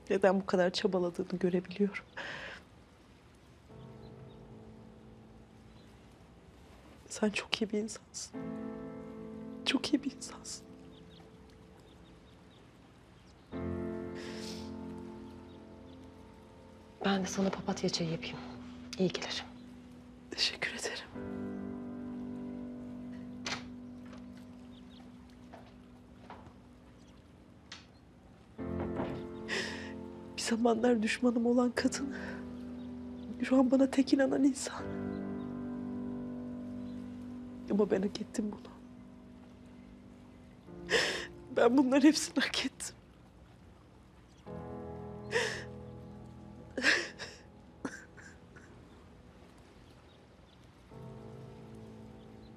Neden bu kadar çabaladığını görebiliyorum. Sen çok iyi bir insansın. Çok iyi bir insansın. Ben de sana papatya çayı yapayım. İyi gelir. Teşekkür ederim. Bir zamanlar düşmanım olan kadın. Şu an bana tek inanan insan. Ama ben hak ettim bunu. Ben bunların hepsini hak ettim.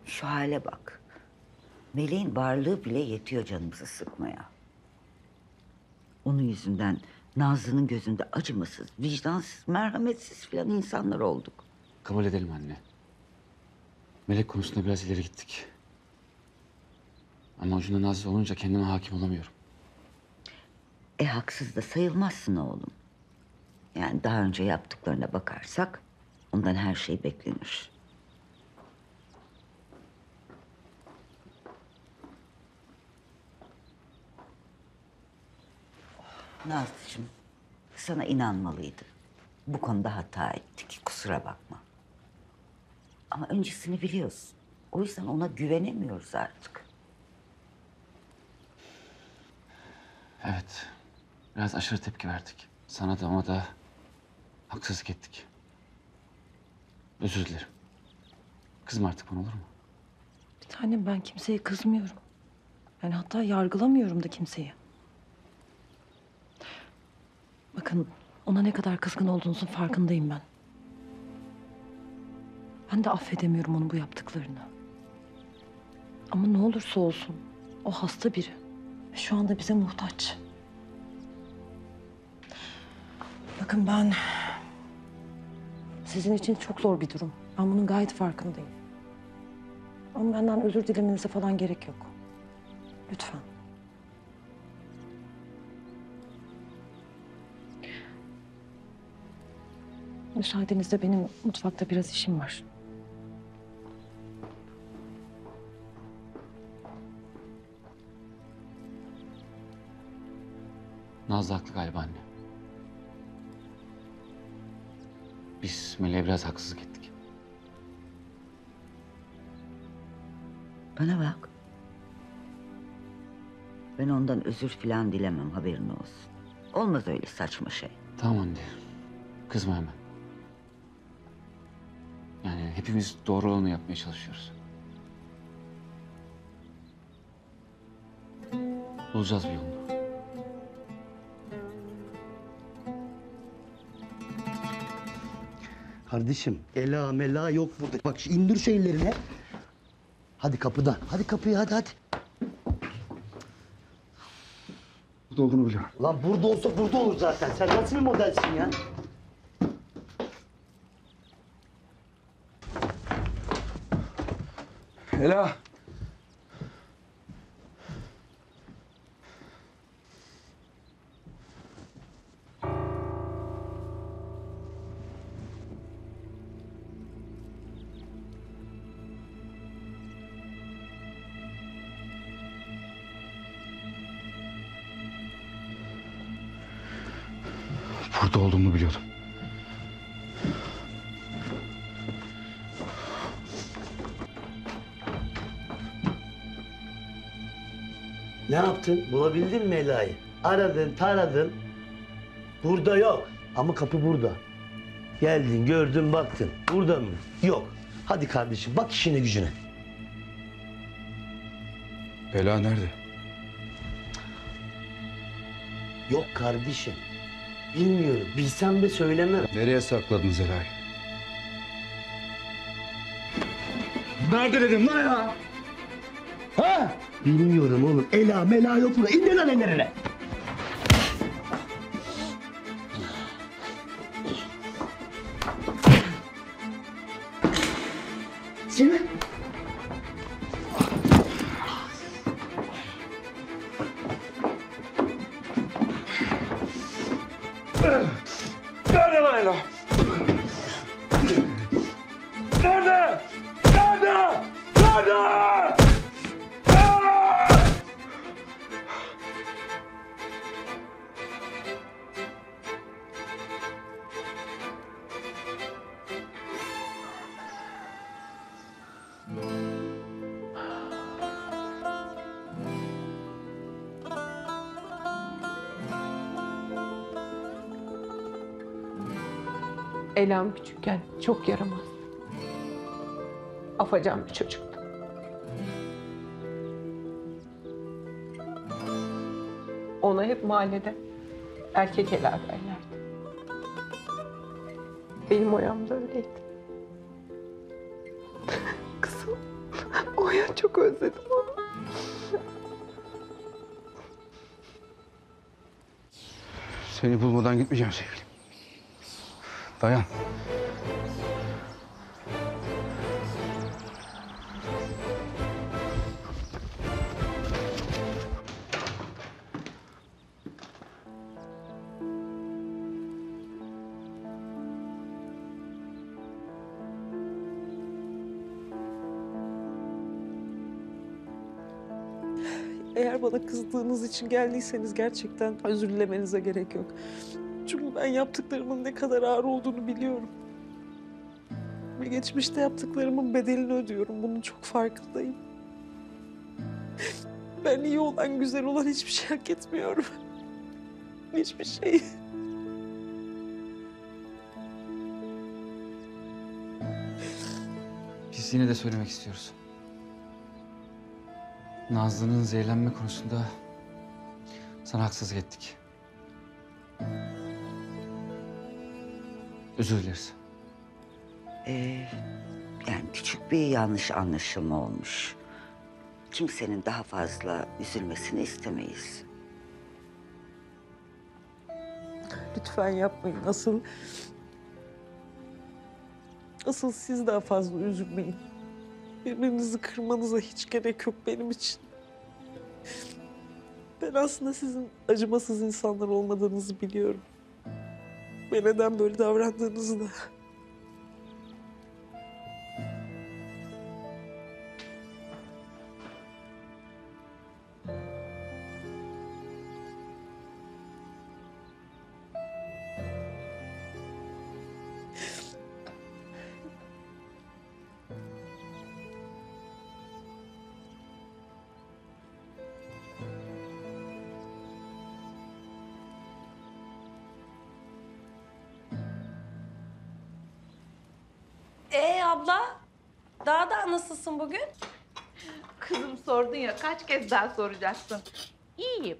Şu hale bak. Meleğin varlığı bile yetiyor canımızı sıkmaya. Onun yüzünden Nazlı'nın gözünde acımasız, vicdansız, merhametsiz falan insanlar olduk. Kabul edelim anne. Melek konusunda biraz ileri gittik. Ama ucunda Nazlı olunca kendime hakim olamıyorum. E haksız da sayılmazsın oğlum. Yani daha önce yaptıklarına bakarsak ondan her şey beklenir. Nazlıcığım, sana inanmalıydı. Bu konuda hata ettik, kusura bakma. Ama öncesini biliyorsun. O yüzden ona güvenemiyoruz artık. Evet. Biraz aşırı tepki verdik. Sana da ona da haksızlık ettik. Özür dilerim. Kızma artık bana olur mu? Bir tanem ben kimseye kızmıyorum. Yani hatta yargılamıyorum da kimseyi. Bakın ona ne kadar kızgın olduğunuzun farkındayım ben. Ben de affedemiyorum onun bu yaptıklarını. Ama ne olursa olsun o hasta biri. Ve şu anda bize muhtaç. Bakın ben... Sizin için çok zor bir durum. Ben bunun gayet farkındayım. Ama benden özür dilemenize falan gerek yok. Lütfen. Müsaadenizle benim mutfakta biraz işim var. Nazlı haklı galiba anne. Biz Melek'e biraz haksızlık ettik. Bana bak. Ben ondan özür falan dilemem haberin olsun. Olmaz öyle saçma şey. Tamam anne. Kızma hemen. Yani hepimiz doğru olanı yapmaya çalışıyoruz. Bulacağız bir yolunu. Kardeşim ela mela yok burada. Bak şu indir şu ellerini. Hadi kapıdan. Hadi kapıya hadi hadi. Burada olduğunu biliyorum. Lan burada olsa burada olur zaten. Sen nasıl bir modelsin ya? Ela. Ne yaptın? Bulabildin mi Ela'yı? Aradın, taradın. Burada yok. Ama kapı burada. Geldin, gördün, baktın. Burada mı? Yok. Hadi kardeşim bak işine gücüne. Ela nerede? Yok kardeşim. Bilmiyorum. Bilsem de söylemem. Nereye sakladınız Ela'yı? Nerede dedim lan ya? Ha? Bilmiyorum oğlum. Ela mela yok burada. İndir lan ellerine. Seni. Elam küçükken çok yaramaz. Afacan bir çocuktu. Ona hep mahallede erkek Ela derlerdi. Benim oyam da öyleydi. Kızım. Oya çok özledim onu. Seni bulmadan gitmeyeceğim sevgilim. Dayan. Eğer bana kızdığınız için geldiyseniz gerçekten özür dilemenize gerek yok. Ben yaptıklarımın ne kadar ağır olduğunu biliyorum. Ve geçmişte yaptıklarımın bedelini ödüyorum. Bunun çok farkındayım. Ben iyi olan, güzel olan hiçbir şey hak etmiyorum. Hiçbir şey. Biz yine de söylemek istiyoruz. Nazlı'nın zehirlenme konusunda sana haksızlık ettik. Özür dileriz. Ee, yani küçük bir yanlış anlaşılma olmuş. Kimsenin daha fazla üzülmesini istemeyiz. Lütfen yapmayın. Asıl... Asıl siz daha fazla üzülmeyin. Birbirinizi kırmanıza hiç gerek yok benim için. Ben aslında sizin acımasız insanlar olmadığınızı biliyorum. Ve neden böyle davrandığınızı da. Kaç kez daha soracaksın. İyiyim.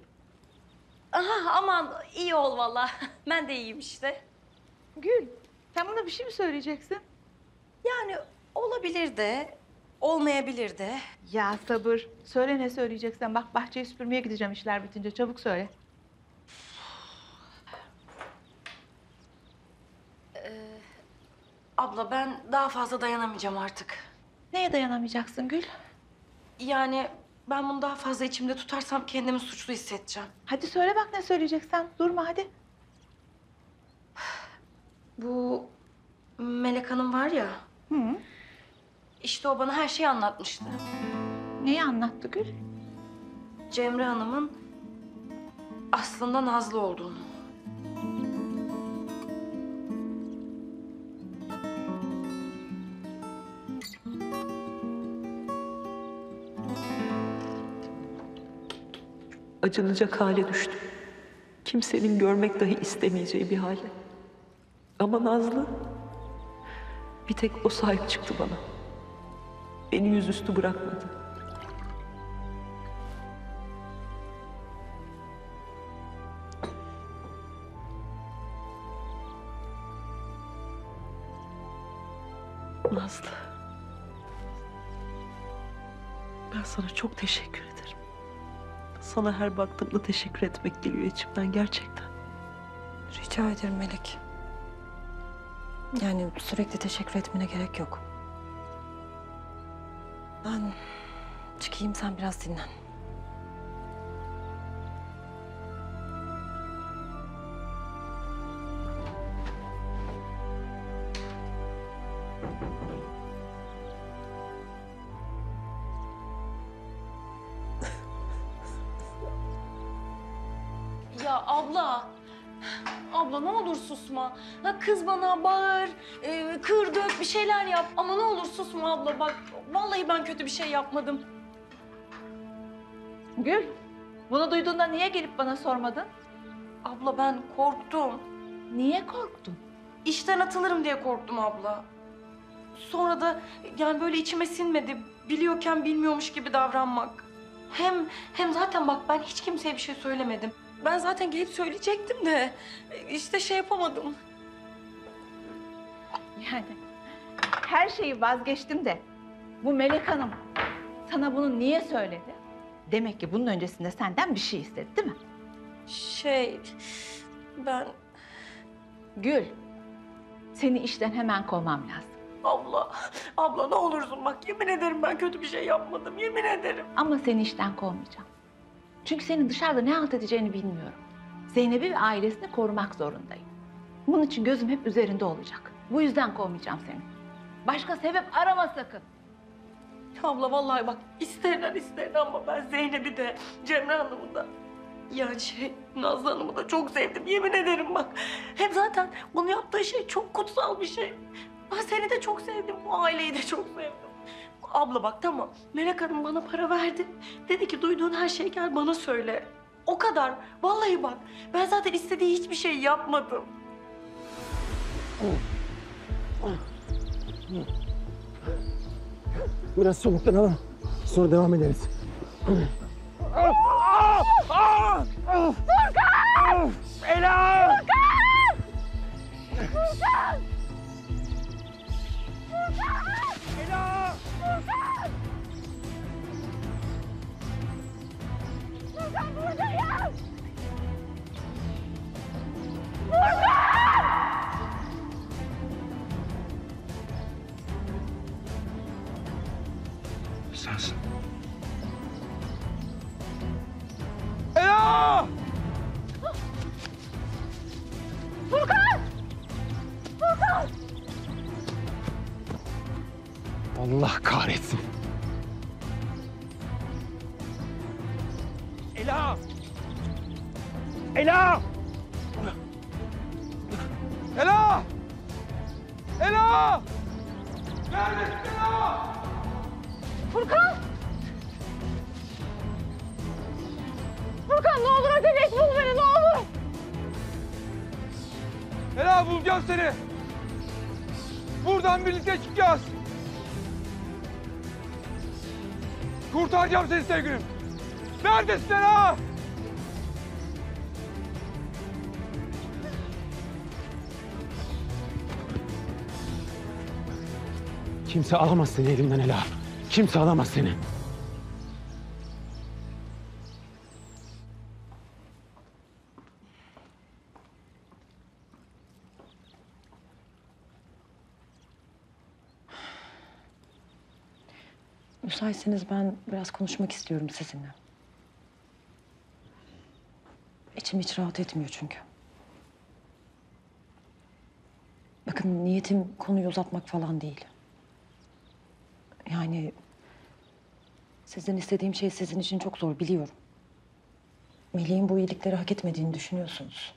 Aha aman iyi ol valla. Ben de iyiyim işte. Gül sen bana bir şey mi söyleyeceksin? Yani olabilir de, olmayabilir de. Ya sabır. Söyle ne söyleyeceksen. Bak bahçeyi süpürmeye gideceğim işler bitince. Çabuk söyle. Abla ben daha fazla dayanamayacağım artık. Neye dayanamayacaksın Gül? Yani ben bunu daha fazla içimde tutarsam kendimi suçlu hissedeceğim. Hadi söyle bak ne söyleyeceksen. Durma hadi. Bu Melek Hanım var ya. Hı. İşte o bana her şeyi anlatmıştı. Neyi anlattı Gül? Cemre Hanım'ın aslında Nazlı olduğunu. Acınacak hale düştüm. Kimsenin görmek dahi istemeyeceği bir hale. Ama Nazlı bir tek o sahip çıktı bana. Beni yüzüstü bırakmadı. Nazlı. Ben sana çok teşekkür ederim. Sana her baktığımda teşekkür etmek geliyor içimden gerçekten. Rica ederim Melek. Yani sürekli teşekkür etmene gerek yok. Ben çıkayım sen biraz dinlen. Ya abla, abla ne olur susma. Ha kız bana bağır, e, kır dök bir şeyler yap. Ama ne olur susma abla bak. Vallahi ben kötü bir şey yapmadım. Gül bunu duyduğunda niye gelip bana sormadın? Abla ben korktum. Niye korktun? İşten atılırım diye korktum abla. Sonra da yani böyle içime sinmedi. Biliyorken bilmiyormuş gibi davranmak. Hem hem zaten bak ben hiç kimseye bir şey söylemedim. Ben zaten gelip söyleyecektim de işte şey yapamadım. Yani her şeyi vazgeçtim de bu Melek Hanım Sana bunu niye söyledi? Demek ki bunun öncesinde senden bir şey istedi değil mi? Şey, ben... Gül, seni işten hemen kovmam lazım. Abla, abla ne olursun bak yemin ederim ben kötü bir şey yapmadım yemin ederim. Ama seni işten kovmayacağım. Çünkü senin dışarıda ne halt edeceğini bilmiyorum. Zeynep'i ve ailesini korumak zorundayım. Bunun için gözüm hep üzerinde olacak. Bu yüzden kovmayacağım seni. Başka sebep arama sakın. Abla vallahi bak isterler isterler ama ben Zeynep'i de Cemre Hanım'ı da yani şey Nazlı Hanım'ı da çok sevdim yemin ederim bak. Hem zaten bunu yaptığı şey çok kutsal bir şey. Ben seni de çok sevdim bu aileyi de çok sevdim. Abla bak tamam Melek Hanım bana para verdi. Dedi ki duyduğun her şeyi gel bana söyle. O kadar. Vallahi bak ben zaten istediği hiçbir şey yapmadım. Biraz soluklanalım. Sonra devam ederiz. Furkan! Ela! Furkan! Furkan! Furkan! Furkan buradayım! Furkan! Sensin. Ela! Furkan! Furkan! Allah kahretsin. Ela! Ela! Ela! Ela! Neredesin Ela? Furkan! Furkan ne olur acele et bul beni ne olur! Ela bulacağım seni. Buradan birlikte çıkacağız. Kurtaracağım seni sevgilim. Neredesin Ela? Kimse alamaz seni elimden Ela. Kimse alamaz seni. Müsaitseniz ben biraz konuşmak istiyorum sizinle. İçim hiç rahat etmiyor çünkü. Bakın niyetim konuyu uzatmak falan değil. Yani sizden istediğim şey sizin için çok zor biliyorum. Melih'in bu iyilikleri hak etmediğini düşünüyorsunuz.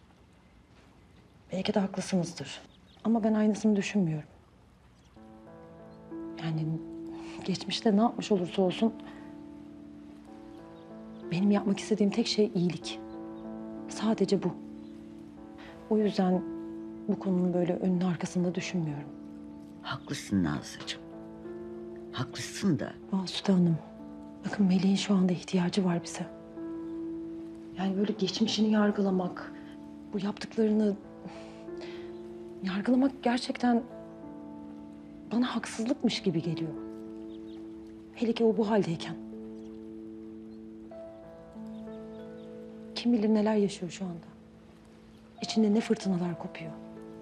Belki de haklısınızdır. Ama ben aynısını düşünmüyorum. Yani geçmişte ne yapmış olursa olsun benim yapmak istediğim tek şey iyilik. Sadece bu. O yüzden bu konunun böyle önünü arkasında düşünmüyorum. Haklısın Nazlıcığım. Haklısın da Asude Hanım, bakın Melih'in şu anda ihtiyacı var bize. Yani böyle geçmişini yargılamak, bu yaptıklarını yargılamak gerçekten bana haksızlıkmış gibi geliyor. Hele ki o bu haldeyken. Kim bilir neler yaşıyor şu anda. İçinde ne fırtınalar kopuyor.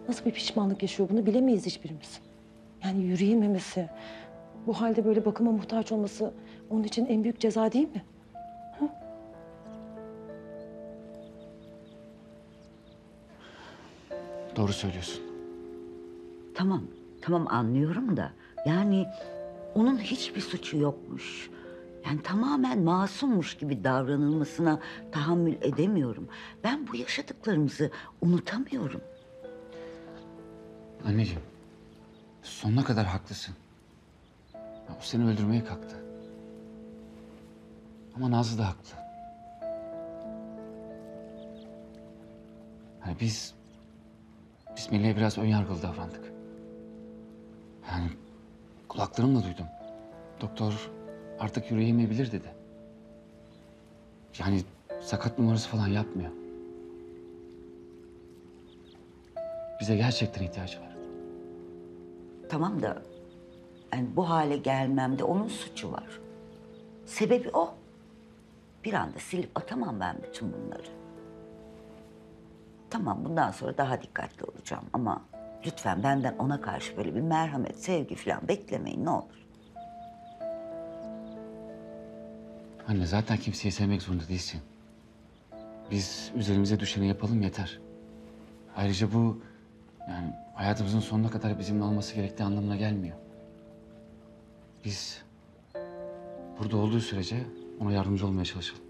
Nasıl bir pişmanlık yaşıyor bunu bilemeyiz hiçbirimiz. Yani yürüyememesi, bu halde böyle bakıma muhtaç olması onun için en büyük ceza değil mi? Doğru söylüyorsun. tamam tamam anlıyorum da yani onun hiçbir suçu yokmuş. Yani tamamen masummuş gibi davranılmasına tahammül edemiyorum. Ben bu yaşadıklarımızı unutamıyorum. Anneciğim, sonuna kadar haklısın. Ya, o seni öldürmeye kalktı. Ama Nazlı da haklı. Hani biz... Biz biraz önyargılı davrandık. Yani kulaklarımla duydum. Doktor artık yürüyemeyebilir dedi. Yani sakat numarası falan yapmıyor. Bize gerçekten ihtiyacı var. Tamam da yani bu hale gelmemde onun suçu var. Sebebi o. Bir anda silip atamam ben bütün bunları. Tamam bundan sonra daha dikkatli olacağım ama lütfen benden ona karşı böyle bir merhamet, sevgi falan beklemeyin ne olur. Anne zaten kimseyi sevmek zorunda değilsin. Biz üzerimize düşeni yapalım yeter. Ayrıca bu yani hayatımızın sonuna kadar bizimle olması gerektiği anlamına gelmiyor. Biz burada olduğu sürece ona yardımcı olmaya çalışalım.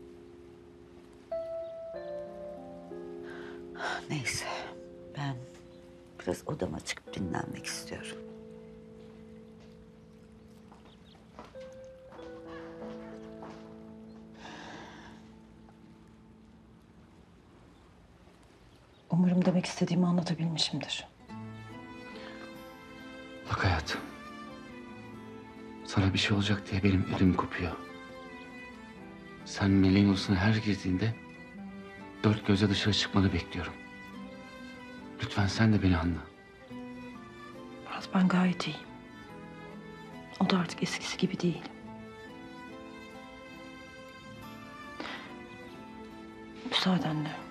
Neyse ben biraz odama çıkıp dinlenmek istiyorum. Umarım demek istediğimi anlatabilmişimdir. Bak hayatım. Sana bir şey olacak diye benim ödüm kopuyor. Sen meleğin odasına her girdiğinde dört gözle dışarı çıkmanı bekliyorum. Lütfen sen de beni anla. Murat ben gayet iyiyim. O da artık eskisi gibi değil. Müsaadenle.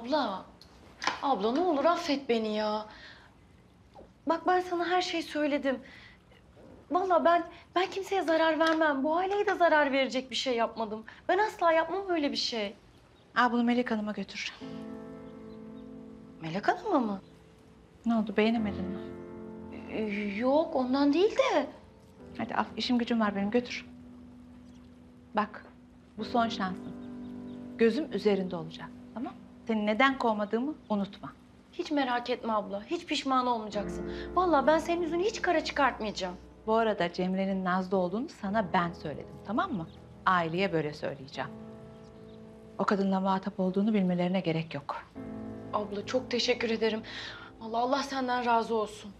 Abla, abla ne olur affet beni ya. Bak ben sana her şeyi söyledim. Vallahi ben ben kimseye zarar vermem. Bu aileye de zarar verecek bir şey yapmadım. Ben asla yapmam öyle bir şey. Al bunu Melek Hanım'a götür. Melek Hanım'a mı? Ne oldu beğenemedin mi? Ee, yok ondan değil de. Hadi al işim gücüm var benim götür. Bak bu son şansın. Gözüm üzerinde olacak tamam Seni neden kovmadığımı unutma. Hiç merak etme abla. Hiç pişman olmayacaksın. Vallahi ben senin yüzünü hiç kara çıkartmayacağım. Bu arada Cemre'nin Nazlı olduğunu sana ben söyledim tamam mı? Aileye böyle söyleyeceğim. O kadınla muhatap olduğunu bilmelerine gerek yok. Abla çok teşekkür ederim. Allah Allah senden razı olsun.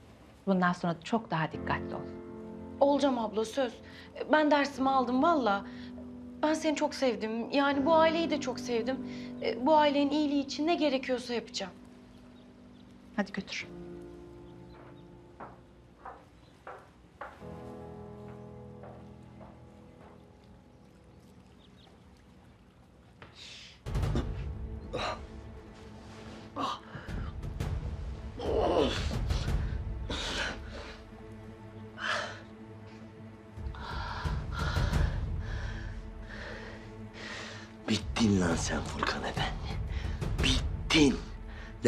Bundan sonra çok daha dikkatli ol. Olacağım abla söz. Ben dersimi aldım valla. Ben seni çok sevdim. Yani bu aileyi de çok sevdim. E, Bu ailenin iyiliği için ne gerekiyorsa yapacağım. Hadi götür.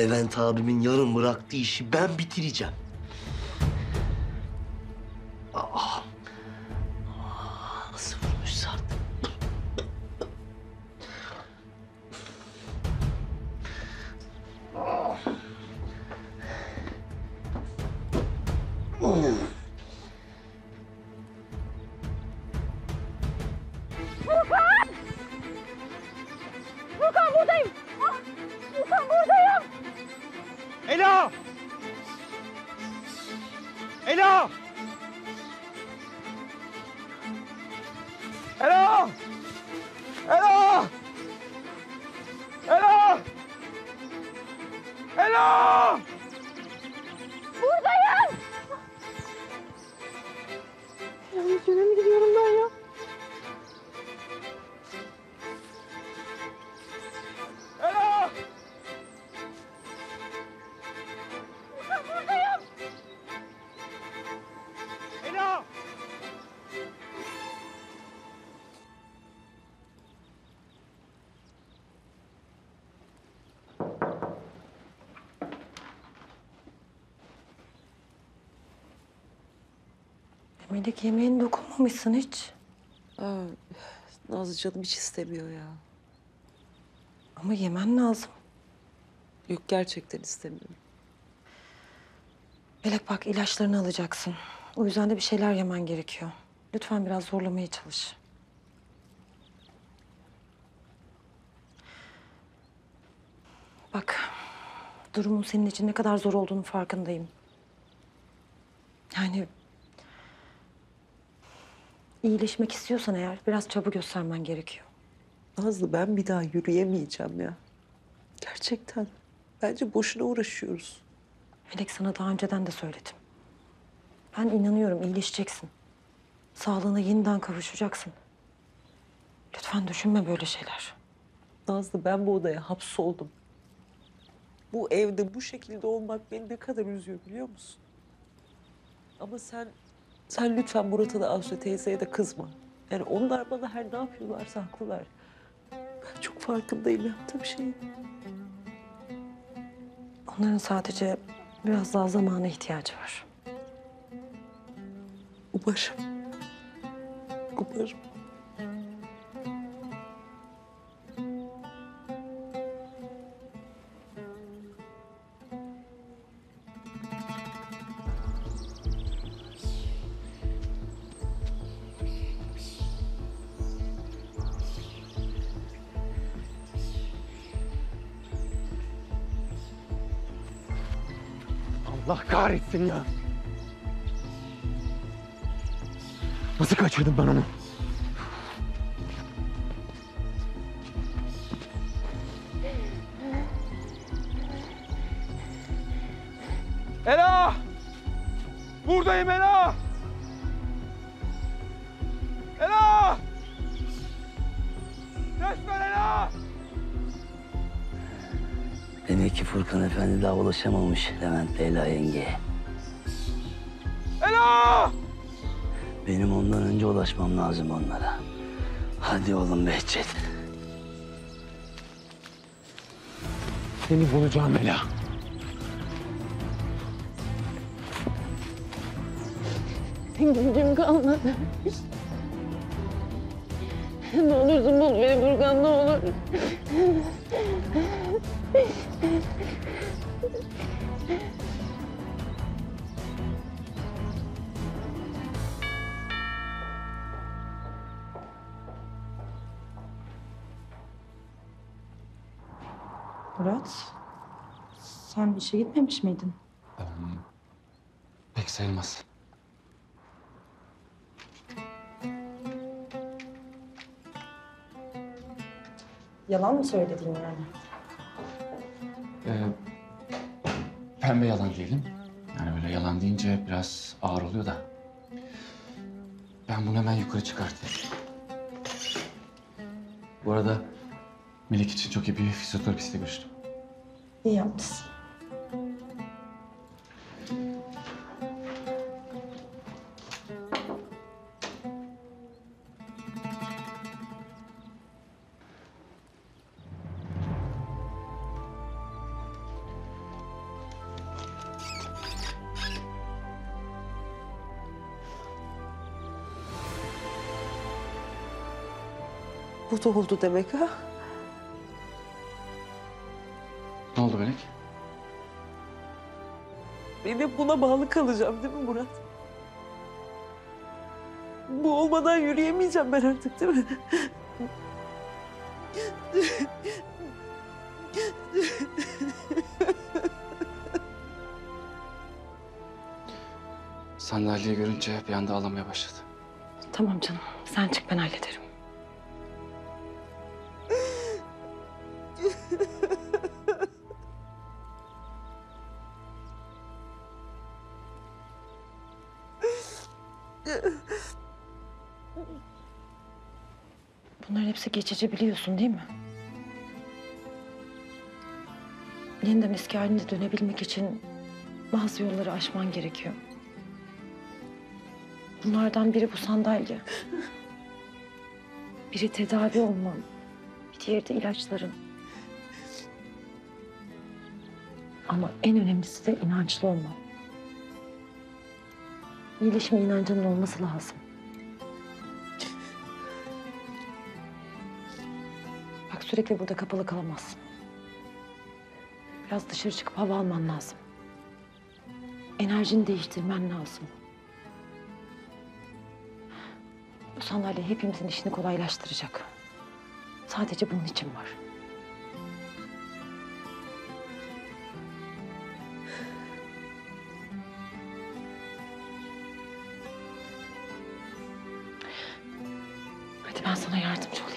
Levent abimin yarım bıraktığı işi ben bitireceğim. Melek yemeğini dokunmamışsın hiç. Aa, Nazlı canım hiç istemiyor ya. Ama yemen lazım. Yok gerçekten istemiyorum. Melek bak ilaçlarını alacaksın. O yüzden de bir şeyler yemen gerekiyor. Lütfen biraz zorlamaya çalış. Bak, durumun senin için ne kadar zor olduğunu farkındayım. Yani iyileşmek istiyorsan eğer biraz çaba göstermen gerekiyor. Nazlı ben bir daha yürüyemeyeceğim ya. Gerçekten. Bence boşuna uğraşıyoruz. Melek sana daha önceden de söyledim. Ben inanıyorum iyileşeceksin. Sağlığına yeniden kavuşacaksın. Lütfen düşünme böyle şeyler. Nazlı ben bu odaya hapsoldum. Bu evde bu şekilde olmak beni ne kadar üzüyor biliyor musun? Ama sen, sen lütfen Murat'a da Aslı teyzeye de kızma. Yani onlar bana her ne yapıyorlarsa haklılar. Ben çok farkındayım yaptığım şeyin. Onların sadece biraz daha zamana ihtiyacı var. Umarım. Umarım. Kahretsin ya. Nasıl kaçırdım ben onu? Ulaşamamış Levent Leyla yengeye. Ela! Benim ondan önce ulaşmam lazım onlara. Hadi oğlum Behçet. Seni bulacağım Ela. Gücüm kalmadı. Ne olursun bul beni Furkan ne olur. Murat, sen işe gitmemiş miydin? Pek sayılmaz. Yalan mı söyledin yani? Pembe yalan diyelim. Yani böyle yalan deyince biraz ağır oluyor da. Ben bunu hemen yukarı çıkartayım. Bu arada Melek için çok iyi bir fizyoterapistle görüştüm. İyi yapmışsın. Bu da oldu demek ha? Ne oldu Melek? Benim buna bağlı kalacağım değil mi Murat? Bu olmadan yürüyemeyeceğim ben artık değil mi? Sandalyeyi görünce bir anda ağlamaya başladı. Tamam canım, sen çık ben hallederim. Geçici biliyorsun değil mi? Yeniden eski haline dönebilmek için bazı yolları aşman gerekiyor. Bunlardan biri bu sandalye. Biri tedavi olman. Bir diğeri de ilaçların. Ama en önemlisi de inançlı olman. İyileşme inancının olması lazım. Sürekli burada kapalı kalamazsın. Biraz dışarı çıkıp hava alman lazım. Enerjini değiştirmen lazım. Bu sandalye hepimizin işini kolaylaştıracak. Sadece bunun için var. Hadi ben sana yardımcı olayım.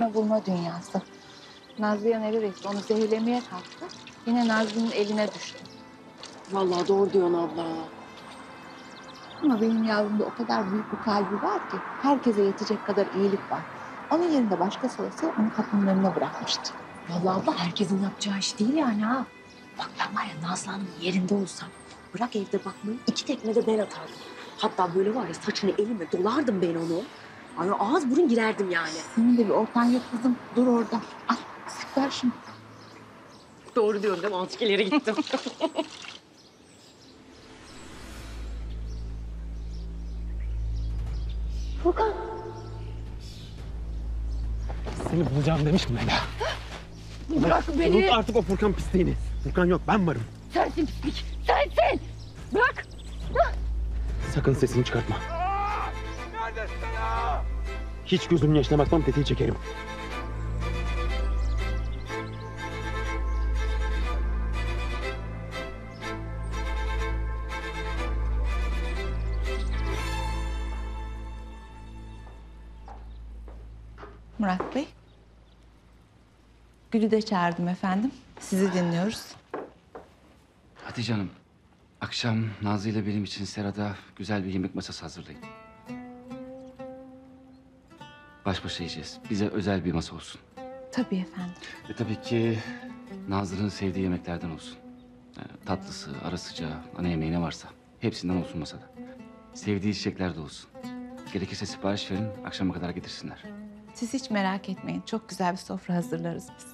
Ne bulma dünyası. Nazlı'ya neler etti? Onu zehirlemeye kalktı. Yine Nazlı'nın eline düştü. Vallahi doğru diyorsun abla. Ama benim yavrumda o kadar büyük bir kalbi var ki herkese yetecek kadar iyilik var. Onun yerinde başkası olsa onu kapının önüne bırakmıştı. Vallahi abla herkesin yapacağı iş değil yani ha. Bak ben var ya Nazlı Hanım'ın yerinde olsam bırak evde bakmayı iki tekme de ben atardım. Hatta böyle var ya saçını elime dolardım ben onu. Ay ağız burun girerdim yani. Senin de bir ortan yok kızım. Dur orada. Al ver şunu. Doğru diyorsun değil mi? Azıcık ileri gittim. Furkan. Seni bulacağım demiştim Ela. Bırak beni. Unut artık o Furkan pisliğini. Furkan yok ben varım. Sensin pislik. Sensin. Bırak. Sakın sesini çıkartma. Hiç gözümün yaşına bakmam tetiği çekerim. Murat Bey. Gül'ü de çağırdım efendim. Sizi dinliyoruz. Hadi canım. Akşam Nazlı ile benim için serada güzel bir yemek masası hazırlayın. Baş başa yiyeceğiz. Bize özel bir masa olsun. Tabii efendim. Ve tabii ki Nazlı'nın sevdiği yemeklerden olsun. Ee, tatlısı, ara sıcağı, ana yemeği ne varsa. Hepsinden olsun masada. Sevdiği çiçekler de olsun. Gerekirse sipariş verin, akşama kadar getirsinler. Siz hiç merak etmeyin. Çok güzel bir sofra hazırlarız biz.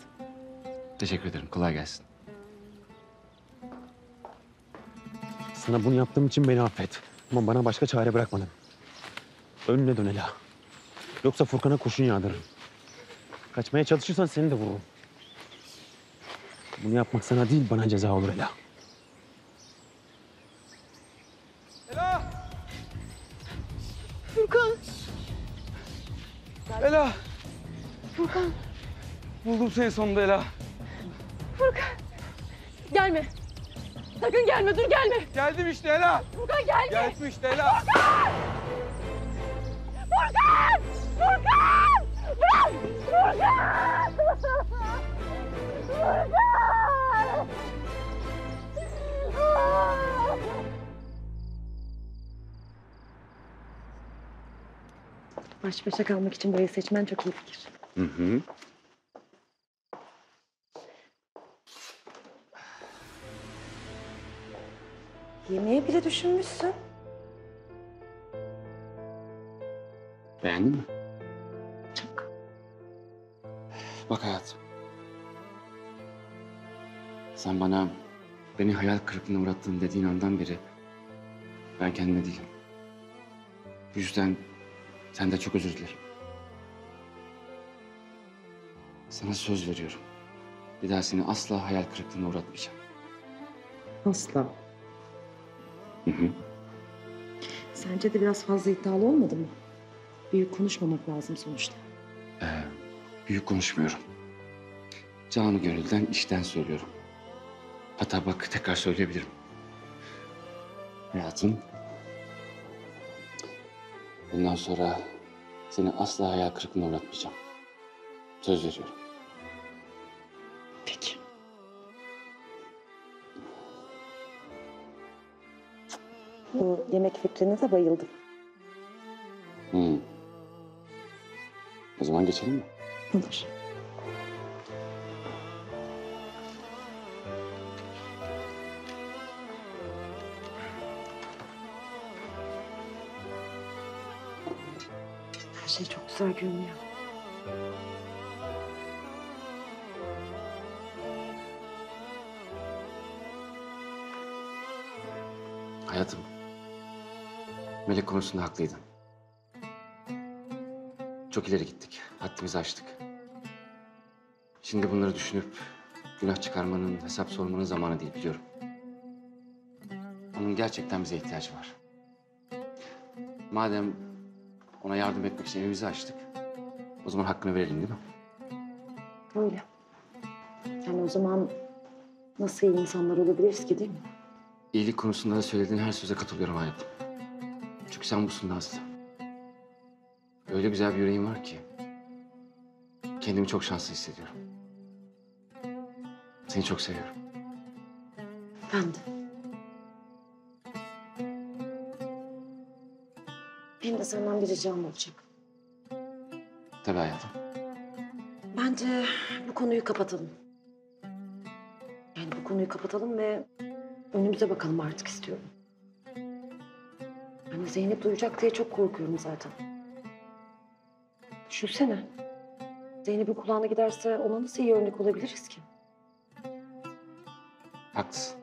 Teşekkür ederim, kolay gelsin. Sana bunu yaptığım için beni affet. Ama bana başka çare bırakmadın. Önüne dön Ela. Yoksa Furkan'a kurşun yağdırırım. Kaçmaya çalışırsan seni de vururum. Bunu yapmak sana değil bana ceza olur Ela. Furkan. Ela. Furkan. Buldum seni sonunda Ela. Furkan. Gelme. Sakın gelme dur gelme. Geldim işte Ela. Furkan gelme. Geldim işte Ela. Furkan. Furkan. Furkan. Furkan. Baş başa kalmak için burayı seçmen çok iyi fikir. Hı hı. Yemeği bile düşünmüşsün. Beğendin mi? Bak hayatım. Sen bana beni hayal kırıklığına uğrattın dediğin andan beri ben kendime değilim. Bu yüzden senden çok özür dilerim. Sana söz veriyorum. Bir daha seni asla hayal kırıklığına uğratmayacağım. Asla. Hı hı. Sence de biraz fazla iddialı olmadı mı? Büyük konuşmamak lazım sonuçta. Büyük konuşmuyorum. Canı gönülden işten söylüyorum. Hatta bak tekrar söyleyebilirim. Hayatım. Bundan sonra seni asla hayal kırıklığına uğratmayacağım. Söz veriyorum. Peki. Bu yemek fikrine de bayıldım. Hı. O zaman geçelim mi? Olur. Her şey çok güzel görünüyor. Hayatım. Melek konusunda haklıydın. Çok ileri gittik. Haddimizi aştık. Şimdi bunları düşünüp günah çıkarmanın, hesap sormanın zamanı değil biliyorum. Onun gerçekten bize ihtiyacı var. Madem ona yardım etmek için evimizi açtık, o zaman hakkını verelim değil mi? Öyle. Yani o zaman nasıl iyi insanlar olabiliriz ki değil mi? İyilik konusunda da söylediğin her söze katılıyorum hayatım. Çünkü sen busun Nazlı. Öyle güzel bir yüreğin var ki. Kendimi çok şanslı hissediyorum. Seni çok seviyorum. Ben de. Benim de senden bir ricam olacak. Tabii hayatım. Bence bu konuyu kapatalım. Yani bu konuyu kapatalım ve önümüze bakalım artık istiyorum. Hani Zeynep duyacak diye çok korkuyorum zaten. Düşünsene. Zeynep'in kulağına giderse ona nasıl iyi örnek olabiliriz ki? Haklısın.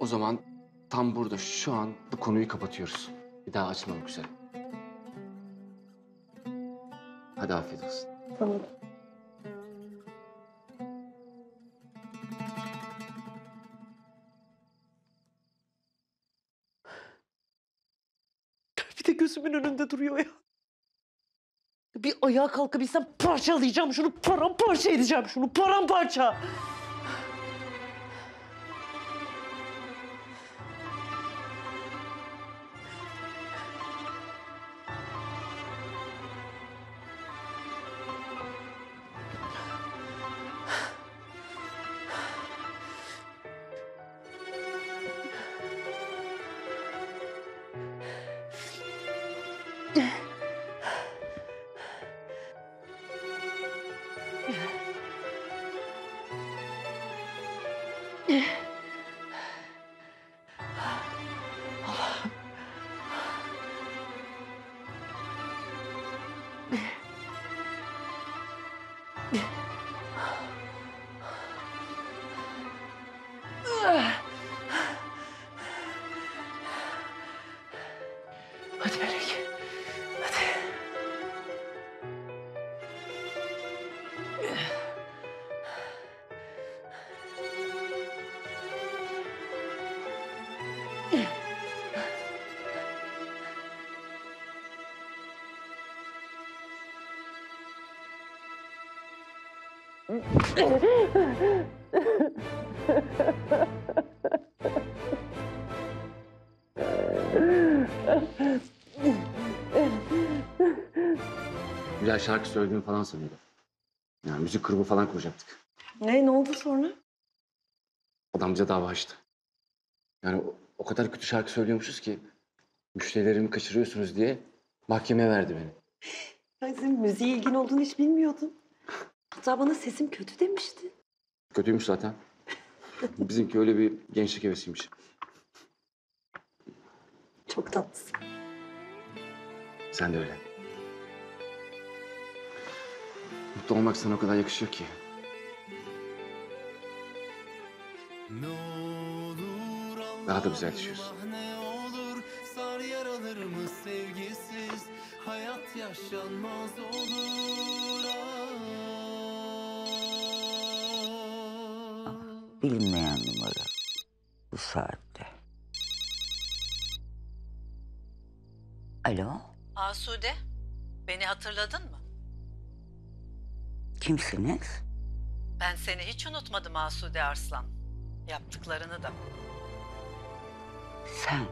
O zaman tam burada şu an bu konuyu kapatıyoruz. Bir daha açmamak üzere. Hadi afiyet olsun. Tamam. Bir de gözümün önünde duruyor ya. Bir ayağa kalkabilsem parçalayacağım şunu, paramparça edeceğim şunu, paramparça. Güzel şarkı söylediğimi falan sanıyordum. Yani müzik grubu falan kuracaktık. Ne, ne oldu sonra? Adam bize dava açtı. Yani o, o kadar kötü şarkı söylüyormuşuz ki müşterilerimi kaçırıyorsunuz diye mahkemeye verdi beni. Ben senin müziğe ilgin olduğunu hiç bilmiyordum. Hatta bana sesim kötü demişti. Kötüymüş zaten. Bizimki öyle bir gençlik hevesiymiş. Çok tatlısın. Sen de öyle. Mutlu olmak sana o kadar yakışıyor ki. Daha da güzel düşüyorsun. Ne olur sar yaralarımı sevgisiz hayat yaşanmaz olur. Bilinmeyen numara bu saatte. Alo, Asude, beni hatırladın mı? kimsiniz? Ben seni hiç unutmadım Asude Arslan. Yaptıklarını da. Sen.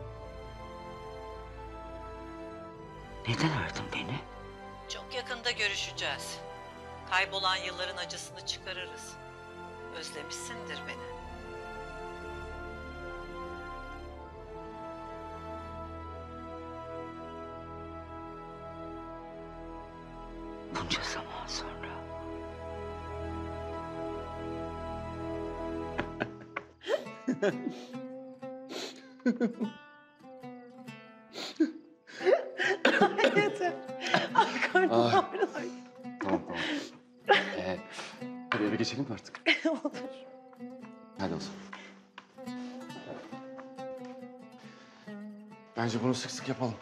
Neden aradın beni? Çok yakında görüşeceğiz. Kaybolan yılların acısını çıkarırız. Özlemişsindir beni. Bunca zaman sonra. Yeter. Ay karnım Ay. ağrıyor. Tamam tamam. Ee, hadi eve geçelim mi artık? Bence bunu sık sık yapalım.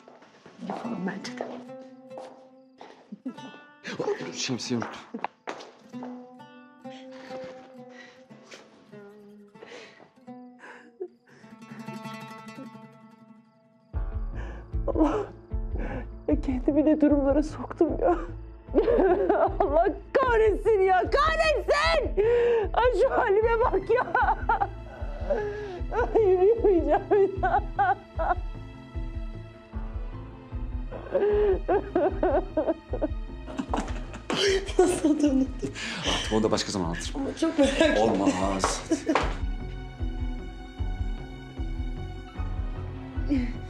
Yapalım bence de. Şemsiye unuttum. Allah. Kendimi ne durumlara soktum ya. Allah kahretsin ya kahretsin. Ay şu halime bak ya. Onu da başka zaman anlatırım. Ama çok merak. Olmaz.